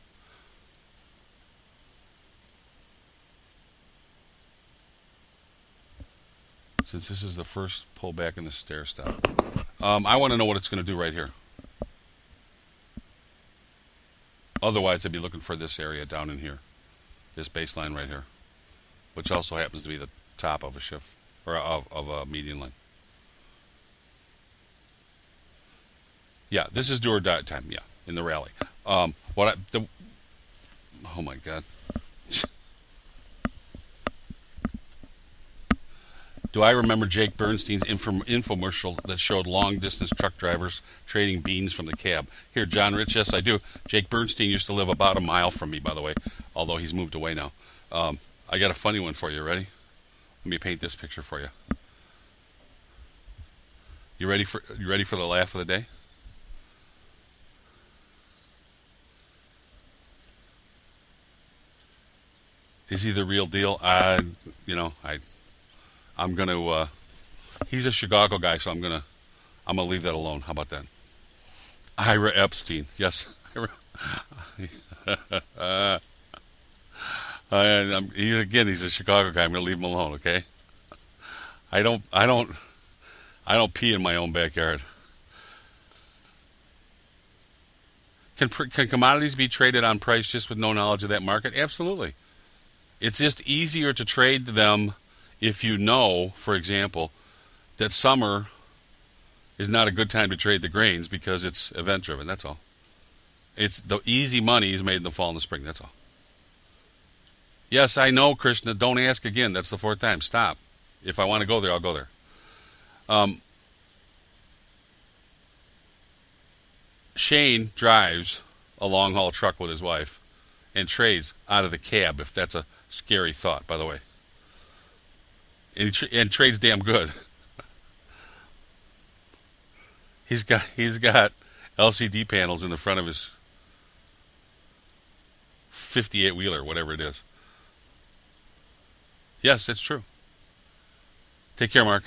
Since this is the first pullback in the stair step, um, I want to know what it's going to do right here. Otherwise, I'd be looking for this area down in here, this baseline right here, which also happens to be the top of a shift or of, of a median line. Yeah, this is do or die time. Yeah, in the rally. Um, what I the oh my god. Do I remember Jake Bernstein's infom- infomercial that showed long distance truck drivers trading beans from the cab? Here, John Rich, yes, I do. Jake Bernstein used to live about a mile from me, by the way, although he's moved away now. Um, I got a funny one for you. Ready? Let me paint this picture for you. You ready for you ready for the laugh of the day? Is he the real deal? I, you know, I, I'm gonna. Uh, he's a Chicago guy, so I'm gonna, I'm gonna leave that alone. How about that? Ira Epstein, yes. uh, he, again, he's a Chicago guy. I'm gonna leave him alone. Okay. I don't. I don't. I don't pee in my own backyard. Can can commodities be traded on price just with no knowledge of that market? Absolutely. It's just easier to trade them if you know, for example, that summer is not a good time to trade the grains because it's event driven. That's all. It's the easy money is made in the fall and the spring. That's all. Yes, I know, Krishna. Don't ask again. That's the fourth time. Stop. If I want to go there, I'll go there. Um, Shane drives a long haul truck with his wife and trades out of the cab if that's a Scary thought, by the way. And, tra- and trades damn good. he's got he's got LCD panels in the front of his 58 wheeler, whatever it is. Yes, it's true. Take care, Mark.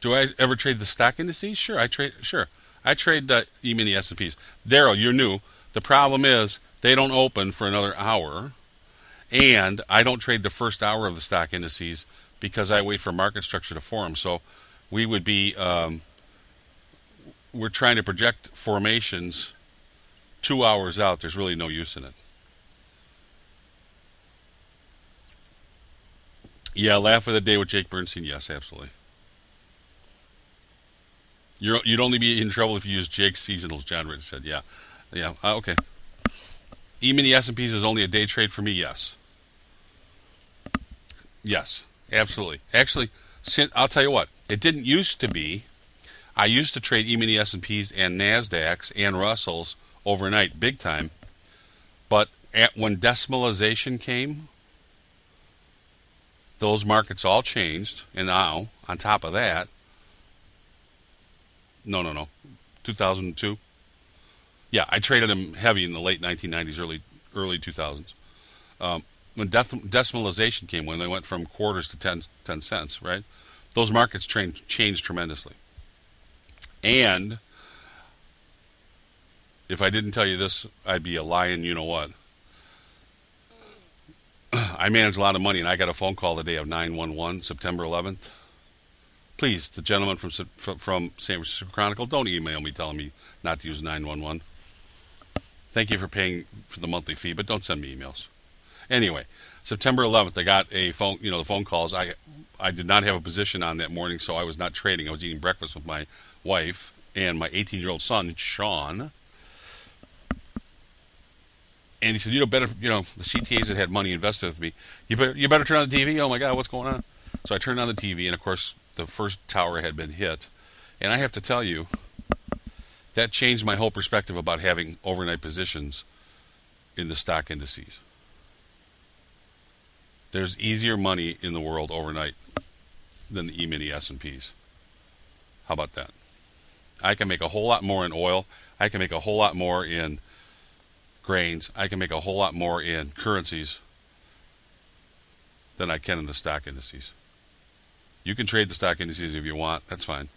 Do I ever trade the stock indices? Sure, I trade. Sure, I trade the E-mini S and P's. Daryl, you're new. The problem is they don't open for another hour, and I don't trade the first hour of the stock indices because I wait for market structure to form. So we would be um, we're trying to project formations two hours out. There's really no use in it. Yeah, laugh of the day with Jake Bernstein. Yes, absolutely. you would only be in trouble if you use Jake's seasonals. John Rich said, "Yeah." Yeah. Uh, okay. E-mini S&Ps is only a day trade for me. Yes. Yes. Absolutely. Actually, I'll tell you what. It didn't used to be. I used to trade E-mini S&Ps and Nasdaqs and Russells overnight, big time. But at, when decimalization came, those markets all changed. And now, on top of that, no, no, no, 2002. Yeah, I traded them heavy in the late 1990s, early early 2000s. Um, when decimalization came, when they went from quarters to 10, 10 cents, right? Those markets trained, changed tremendously. And if I didn't tell you this, I'd be a lying, you know what. I manage a lot of money, and I got a phone call the day of 911, September 11th. Please, the gentleman from from San Francisco Chronicle, don't email me telling me not to use 911. Thank you for paying for the monthly fee, but don't send me emails. Anyway, September 11th, I got a phone. You know, the phone calls. I I did not have a position on that morning, so I was not trading. I was eating breakfast with my wife and my 18 year old son, Sean. And he said, you know, better, you know, the CTAs that had money invested with me, you better, you better turn on the TV. Oh my God, what's going on? So I turned on the TV, and of course, the first tower had been hit. And I have to tell you, that changed my whole perspective about having overnight positions in the stock indices. There's easier money in the world overnight than the E-mini S&Ps. How about that? I can make a whole lot more in oil. I can make a whole lot more in grains. I can make a whole lot more in currencies than I can in the stock indices. You can trade the stock indices if you want. That's fine.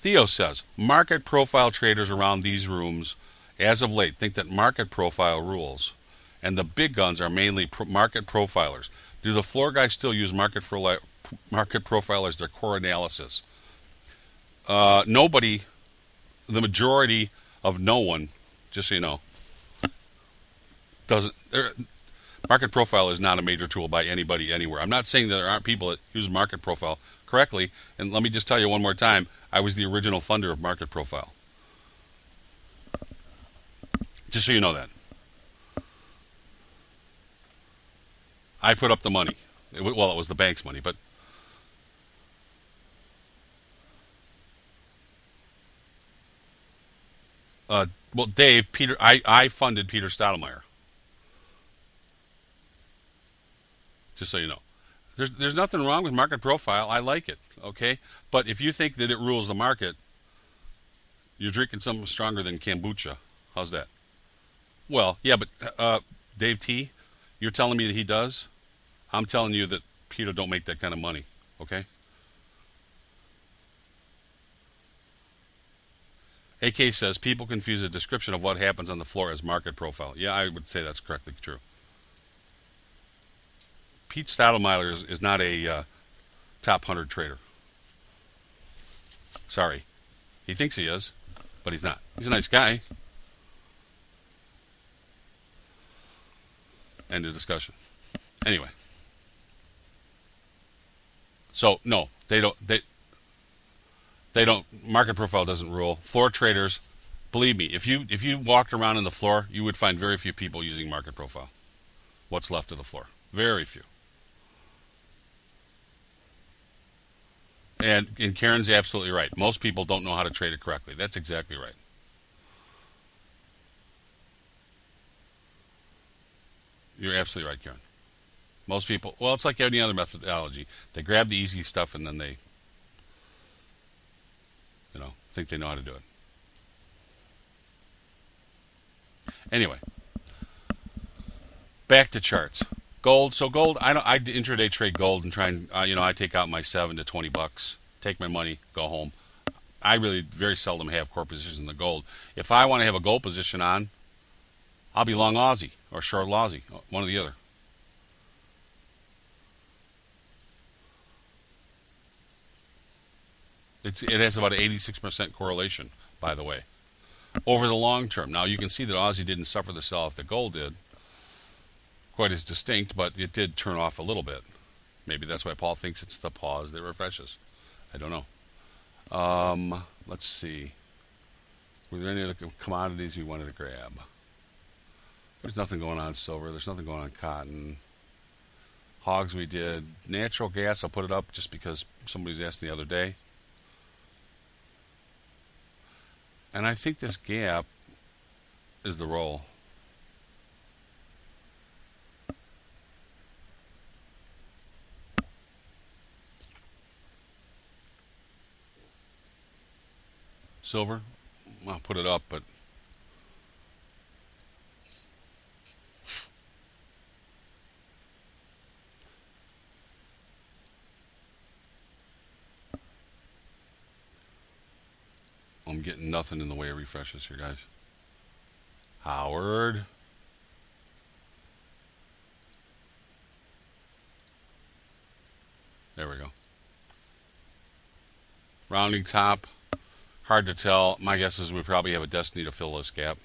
Theo says market profile traders around these rooms, as of late, think that market profile rules, and the big guns are mainly pro- market profilers. Do the floor guys still use market for market profile as their core analysis? Uh, nobody, the majority of no one, just so you know, doesn't. Market profile is not a major tool by anybody anywhere. I'm not saying that there aren't people that use market profile correctly. And let me just tell you one more time I was the original funder of Market Profile. Just so you know that. I put up the money. It, well, it was the bank's money, but. Uh, well, Dave, Peter, I, I funded Peter Steidlmayer. Just so you know. There's there's nothing wrong with market profile. I like it. Okay, but if you think that it rules the market, you're drinking something stronger than kombucha. How's that? Well, yeah, but uh, Dave T, you're telling me that he does. I'm telling you that Peter don't make that kind of money. Okay. AK says people confuse a description of what happens on the floor as market profile. Yeah, I would say that's correctly true. Pete Steidlmayer is, is not a uh, top 100 trader. Sorry. He thinks he is, but he's not. He's a nice guy. End of discussion. Anyway. So no, they don't they they don't market profile doesn't rule. Floor traders, believe me, if you if you walked around in the floor, you would find very few people using market profile. What's left of the floor? Very few. And, and Karen's absolutely right. Most people don't know how to trade it correctly. That's exactly right. You're absolutely right, Karen. Most people, well, it's like any other methodology. They grab the easy stuff and then they, you know, think they know how to do it. Anyway, back to charts. Gold. So gold. I don't. I intraday trade gold and try and uh, you know I take out my seven to twenty bucks, take my money, go home. I really very seldom have core positions in the gold. If I want to have a gold position on, I'll be long Aussie or short Aussie, one or the other. It's, it has about an 86% correlation, by the way, over the long term. Now you can see that Aussie didn't suffer the sell-off that gold did quite as distinct, but it did turn off a little bit. Maybe that's why Paul thinks it's the pause that refreshes. I don't know. Um, let's see. Were there any other commodities we wanted to grab? There's nothing going on silver. There's nothing going on cotton. Hogs we did. Natural gas, I'll put it up just because somebody's asked the other day. And I think this gap is the roll. Silver. I'll put it up, but I'm getting nothing in the way of refreshes here, guys. Howard. There we go. Rounding top. Hard to tell. My guess is we probably have a destiny to fill this gap.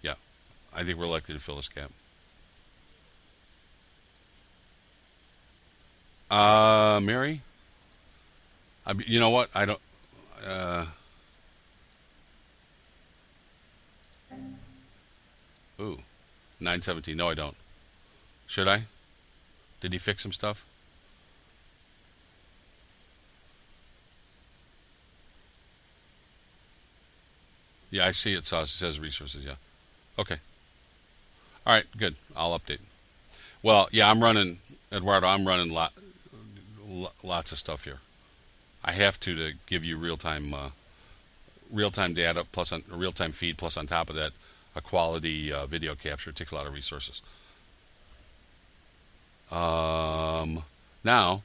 Yeah, I think we're likely to fill this gap. Uh, Mary? I, you know what? I don't. Uh, ooh, 917. No, I don't. Should I? Did he fix some stuff? Yeah, I see it. Says, it says resources. Yeah. Okay. All right. Good. I'll update. Well, yeah, I'm running Eduardo. I'm running lot, lots of stuff here. I have to to give you real time, uh, real time data plus on real time feed plus on top of that a quality uh, video capture. It takes a lot of resources. Um, now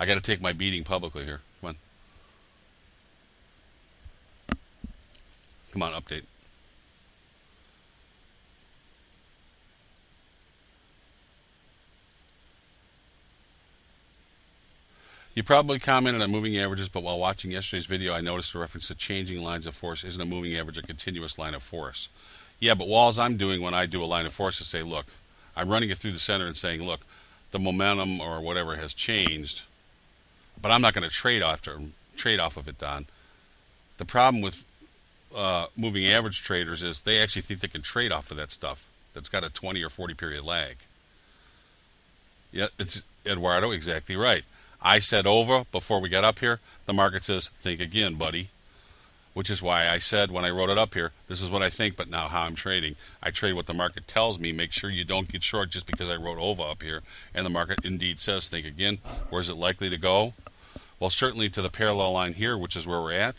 I got to take my beating publicly here. Come on. Come on, update. You probably commented on moving averages, but while watching yesterday's video, I noticed a reference to changing lines of force. Isn't a moving average a continuous line of force? Yeah, but walls I'm doing when I do a line of force is say, look, I'm running it through the center and saying, look, the momentum or whatever has changed but I'm not going to trade off trade off of it, Don. The problem with uh, moving average traders is they actually think they can trade off of that stuff that's got a 20 or 40 period lag. Yeah, it's Eduardo exactly right. I said over before we got up here. The market says think again, buddy. Which is why I said when I wrote it up here, this is what I think, but now how I'm trading. I trade what the market tells me. Make sure you don't get short just because I wrote over up here and the market indeed says think again. Where's it likely to go? Well, certainly to the parallel line here, which is where we're at.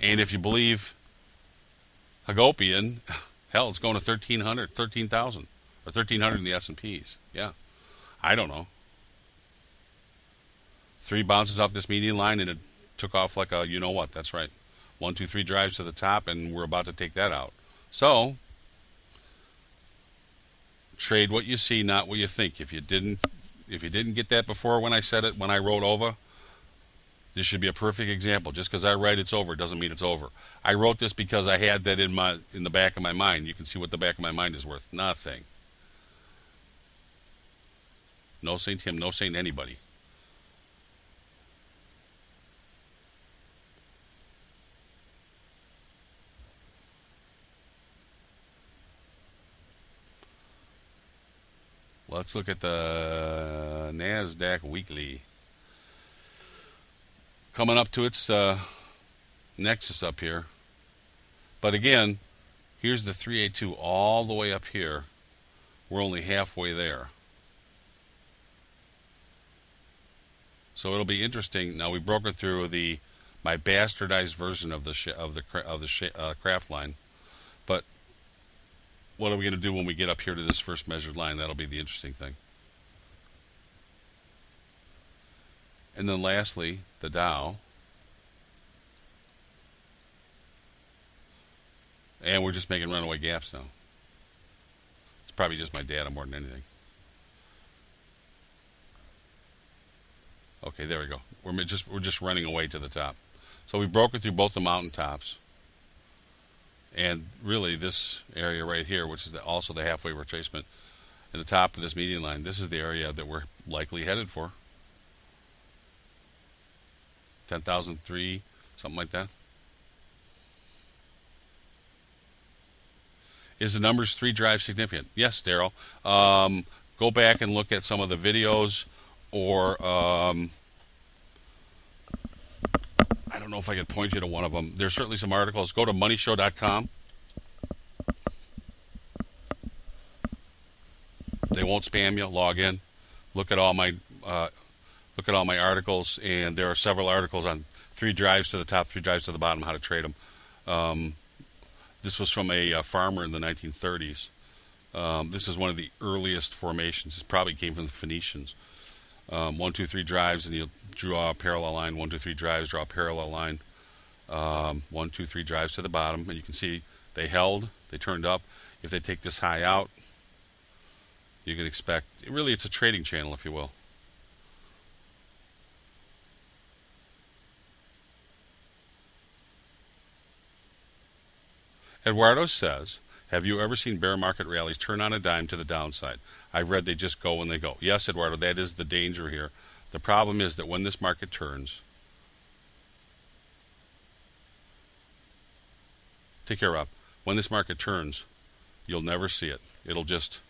And if you believe Hagopian, hell, it's going to 1,300, 13,000, or 1,300 in the S&Ps. Yeah. I don't know. Three bounces off this median line, and it took off like a you know what. That's right. One, two, three drives to the top, and we're about to take that out. So, trade what you see, not what you think. If you didn't if you didn't get that before when I said it, when I wrote over, this should be a perfect example. Just because I write it's over doesn't mean it's over. I wrote this because I had that in my in the back of my mind. You can see what the back of my mind is worth. Nothing. No Saint Tim, no Saint anybody. Let's look at the NASDAQ weekly. Coming up to its uh, nexus up here. But again, here's the 382 all the way up here. We're only halfway there. So it'll be interesting. Now we broke it through the my bastardized version of the of the of the uh, Kraft line, what are we going to do when we get up here to this first measured line? That'll be the interesting thing. And then lastly, the Dow. And we're just making runaway gaps now. It's probably just my data more than anything. Okay, there we go. We're just we're just running away to the top. So we broke it through both the mountain tops and really this area right here, which is the, also the halfway retracement in the top of this median line, this is the area that we're likely headed for. 10,003, something like that. Is the numbers three drive significant? Yes, Daryl. Um, go back and look at some of the videos or um, I don't know if I could point you to one of them. There's certainly some articles. Go to moneyshow.com. They won't spam you. Log in. Look at all my uh, look at all my articles, and there are several articles on three drives to the top, three drives to the bottom, how to trade them. Um, this was from a, a, farmer in the 1930s. Um, this is one of the earliest formations. It probably came from the Phoenicians. Um, one, two, three drives, and you draw a parallel line. One, two, three drives, draw a parallel line. Um, one, two, three drives to the bottom, and you can see they held, they turned up. If they take this high out, you can expect. Really, it's a trading channel, if you will. Eduardo says, Have you ever seen bear market rallies turn on a dime to the downside? I've read they just go when they go. Yes, Eduardo, that is the danger here. The problem is that when this market turns, take care, Rob. When this market turns, you'll never see it. It'll just,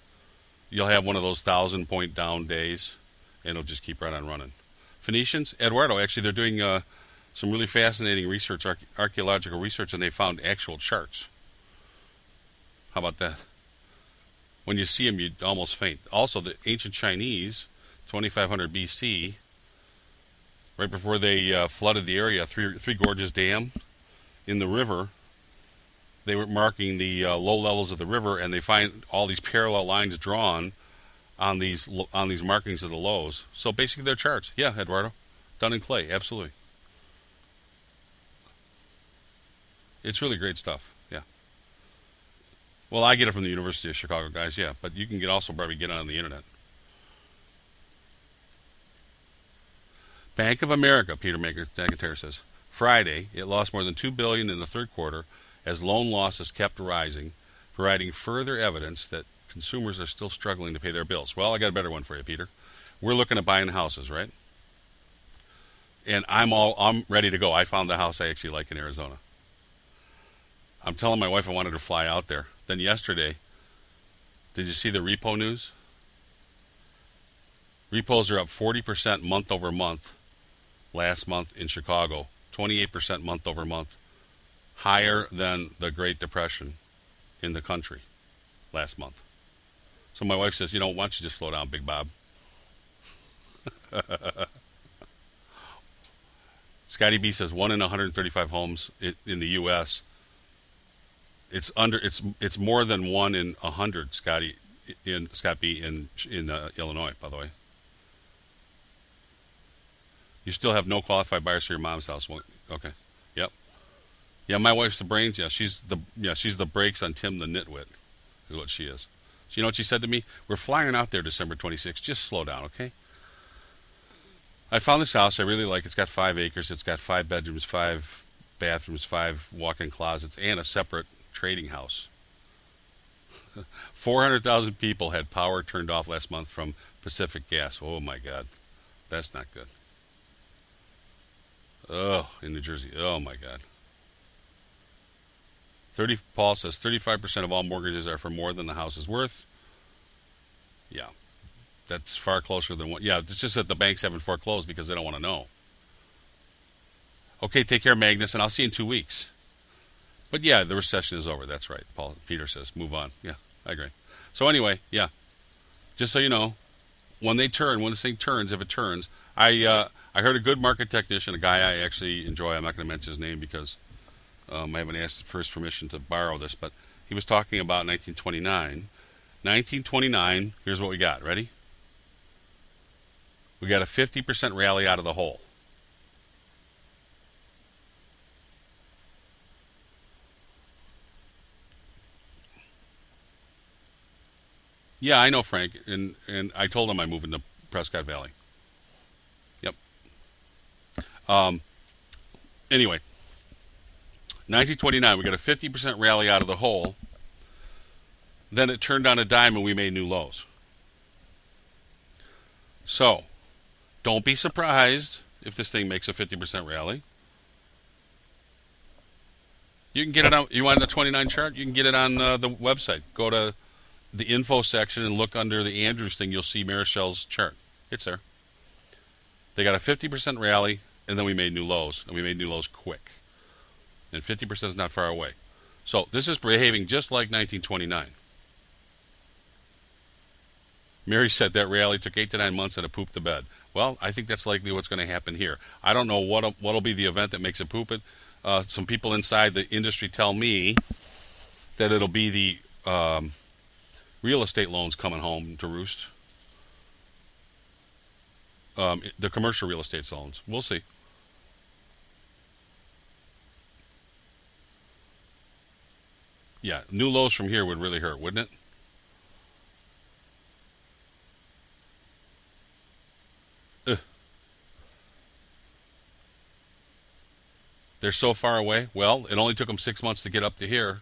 you'll have one of those thousand point down days, and it'll just keep right on running. Phoenicians, Eduardo, actually, they're doing uh, some really fascinating research, archaeological research, and they found actual charts. How about that? When you see them, you almost faint. Also, the ancient Chinese, 2500 BC, right before they uh, flooded the area, Three, Three Gorges Dam in the river, they were marking the uh, low levels of the river, and they find all these parallel lines drawn on these on these markings of the lows. So basically, they're charts. Yeah, Eduardo, done in clay, absolutely. It's really great stuff. Yeah. Well, I get it from the University of Chicago guys. Yeah, but you can get also probably get it on the internet. Bank of America, Peter McIntyre says, Friday it lost more than 2 billion in the third quarter as loan losses kept rising, providing further evidence that consumers are still struggling to pay their bills. Well, I got a better one for you, Peter. We're looking at buying houses, right? And I'm all I'm ready to go. I found the house I actually like in Arizona. I'm telling my wife I wanted to fly out there. Then yesterday, did you see the repo news? Repos are up 40% month over month last month in Chicago, 28% month over month, higher than the Great Depression in the country last month. So my wife says, you know, why don't you just slow down, Big Bob? Scotty B says one in 135 homes in the U.S. It's under. It's it's more than one in 100. Scotty in Scott B in in uh, Illinois, by the way. You still have no qualified buyers for your mom's house. Okay. Yep. Yeah, my wife's the brains. Yeah, she's the yeah she's the brakes on Tim the nitwit, is what she is. So you know what she said to me? We're flying out there December 26th. Just slow down, okay? I found this house I really like. It's got five acres. It's got five bedrooms, five bathrooms, five walk-in closets, and a separate trading house. 400,000 people had power turned off last month from Pacific Gas. Oh my God, that's not good. Oh, in New Jersey. Oh my God. 30 Paul says 35% of all mortgages are for more than the house is worth. Yeah. That's far closer than what Yeah, it's just that the banks haven't foreclosed because they don't want to know. Okay, take care, Magnus, and I'll see you in two weeks. But yeah, the recession is over. That's right. Paul Peter says, move on. Yeah, I agree. So anyway, yeah. Just so you know, when they turn, when this thing turns, if it turns, I uh, I heard a good market technician, a guy I actually enjoy. I'm not going to mention his name because um, I haven't asked his permission to borrow this, but he was talking about 1929. 1929, here's what we got. Ready? We got a 50% rally out of the hole. Yeah, I know Frank, and and I told him I'm moving to Prescott Valley. Um. Anyway, 1929, we got a 50% rally out of the hole. Then it turned on a dime and we made new lows. So, don't be surprised if this thing makes a 50% rally. You can get it on. You want the 29 chart? You can get it on uh, the website. Go to the info section and look under the Andrews thing. You'll see Marischal's chart. It's there. They got a 50% rally, and then we made new lows, and we made new lows quick and 50% is not far away. So this is behaving just like 1929. Mary said that rally took eight to nine months and it pooped the bed. Well, I think that's likely what's going to happen here. I don't know what what'll be the event that makes it poop it. Uh, some people inside the industry tell me that it'll be the um, real estate loans coming home to roost. Um, the commercial real estate loans. We'll see. Yeah, new lows from here would really hurt, wouldn't it? They're so far away. Well, it only took them six months to get up to here.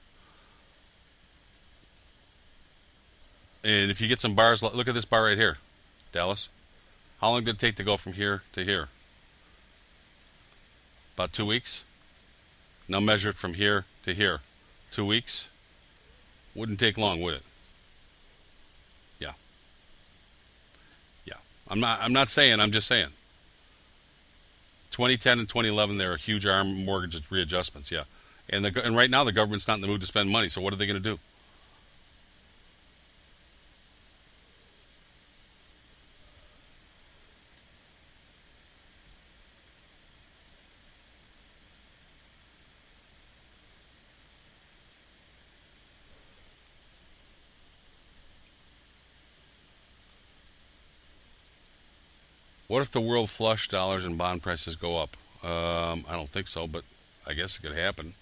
And if you get some bars, look at this bar right here, Dallas. How long did it take to go from here to here? About two weeks. Now measure it from here to here. Two weeks. Wouldn't take long, would it? Yeah. Yeah. I'm not. I'm not saying. I'm just saying. 2010 and 2011, there are huge arm mortgage readjustments. Yeah, and the and right now the government's not in the mood to spend money. So what are they going to do? What if the world flush dollars and bond prices go up? Um, I don't think so, but I guess it could happen.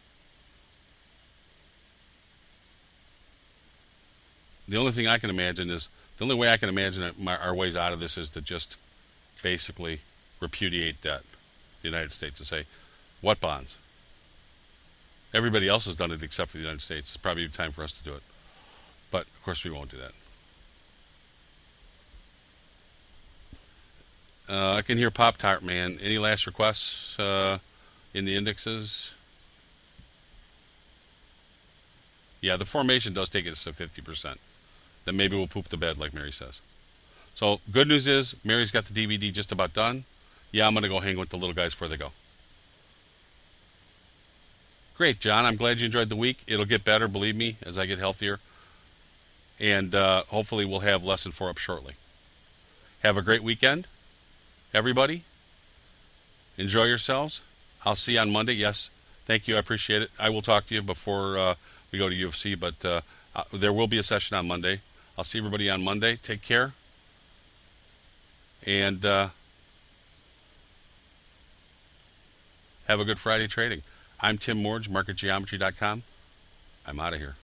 The only thing I can imagine is the only way I can imagine my, our ways out of this is to just basically repudiate debt, the United States, and say, what bonds? Everybody else has done it except for the United States. It's probably time for us to do it. But of course, we won't do that. Uh, I can hear Pop Tart Man. Any last requests uh, in the indexes? Yeah, the formation does take us to 50%. Then maybe we'll poop the bed, like Mary says. So, good news is Mary's got the DVD just about done. Yeah, I'm going to go hang with the little guys before they go. Great, John. I'm glad you enjoyed the week. It'll get better, believe me, as I get healthier. And uh, hopefully, we'll have lesson four up shortly. Have a great weekend everybody. Enjoy yourselves. I'll see you on Monday. Yes, thank you. I appreciate it. I will talk to you before uh, we go to UFC, but uh, uh, there will be a session on Monday. I'll see everybody on Monday. Take care. And uh, have a good Friday trading. I'm Tim Morge, marketgeometry.com. I'm out of here.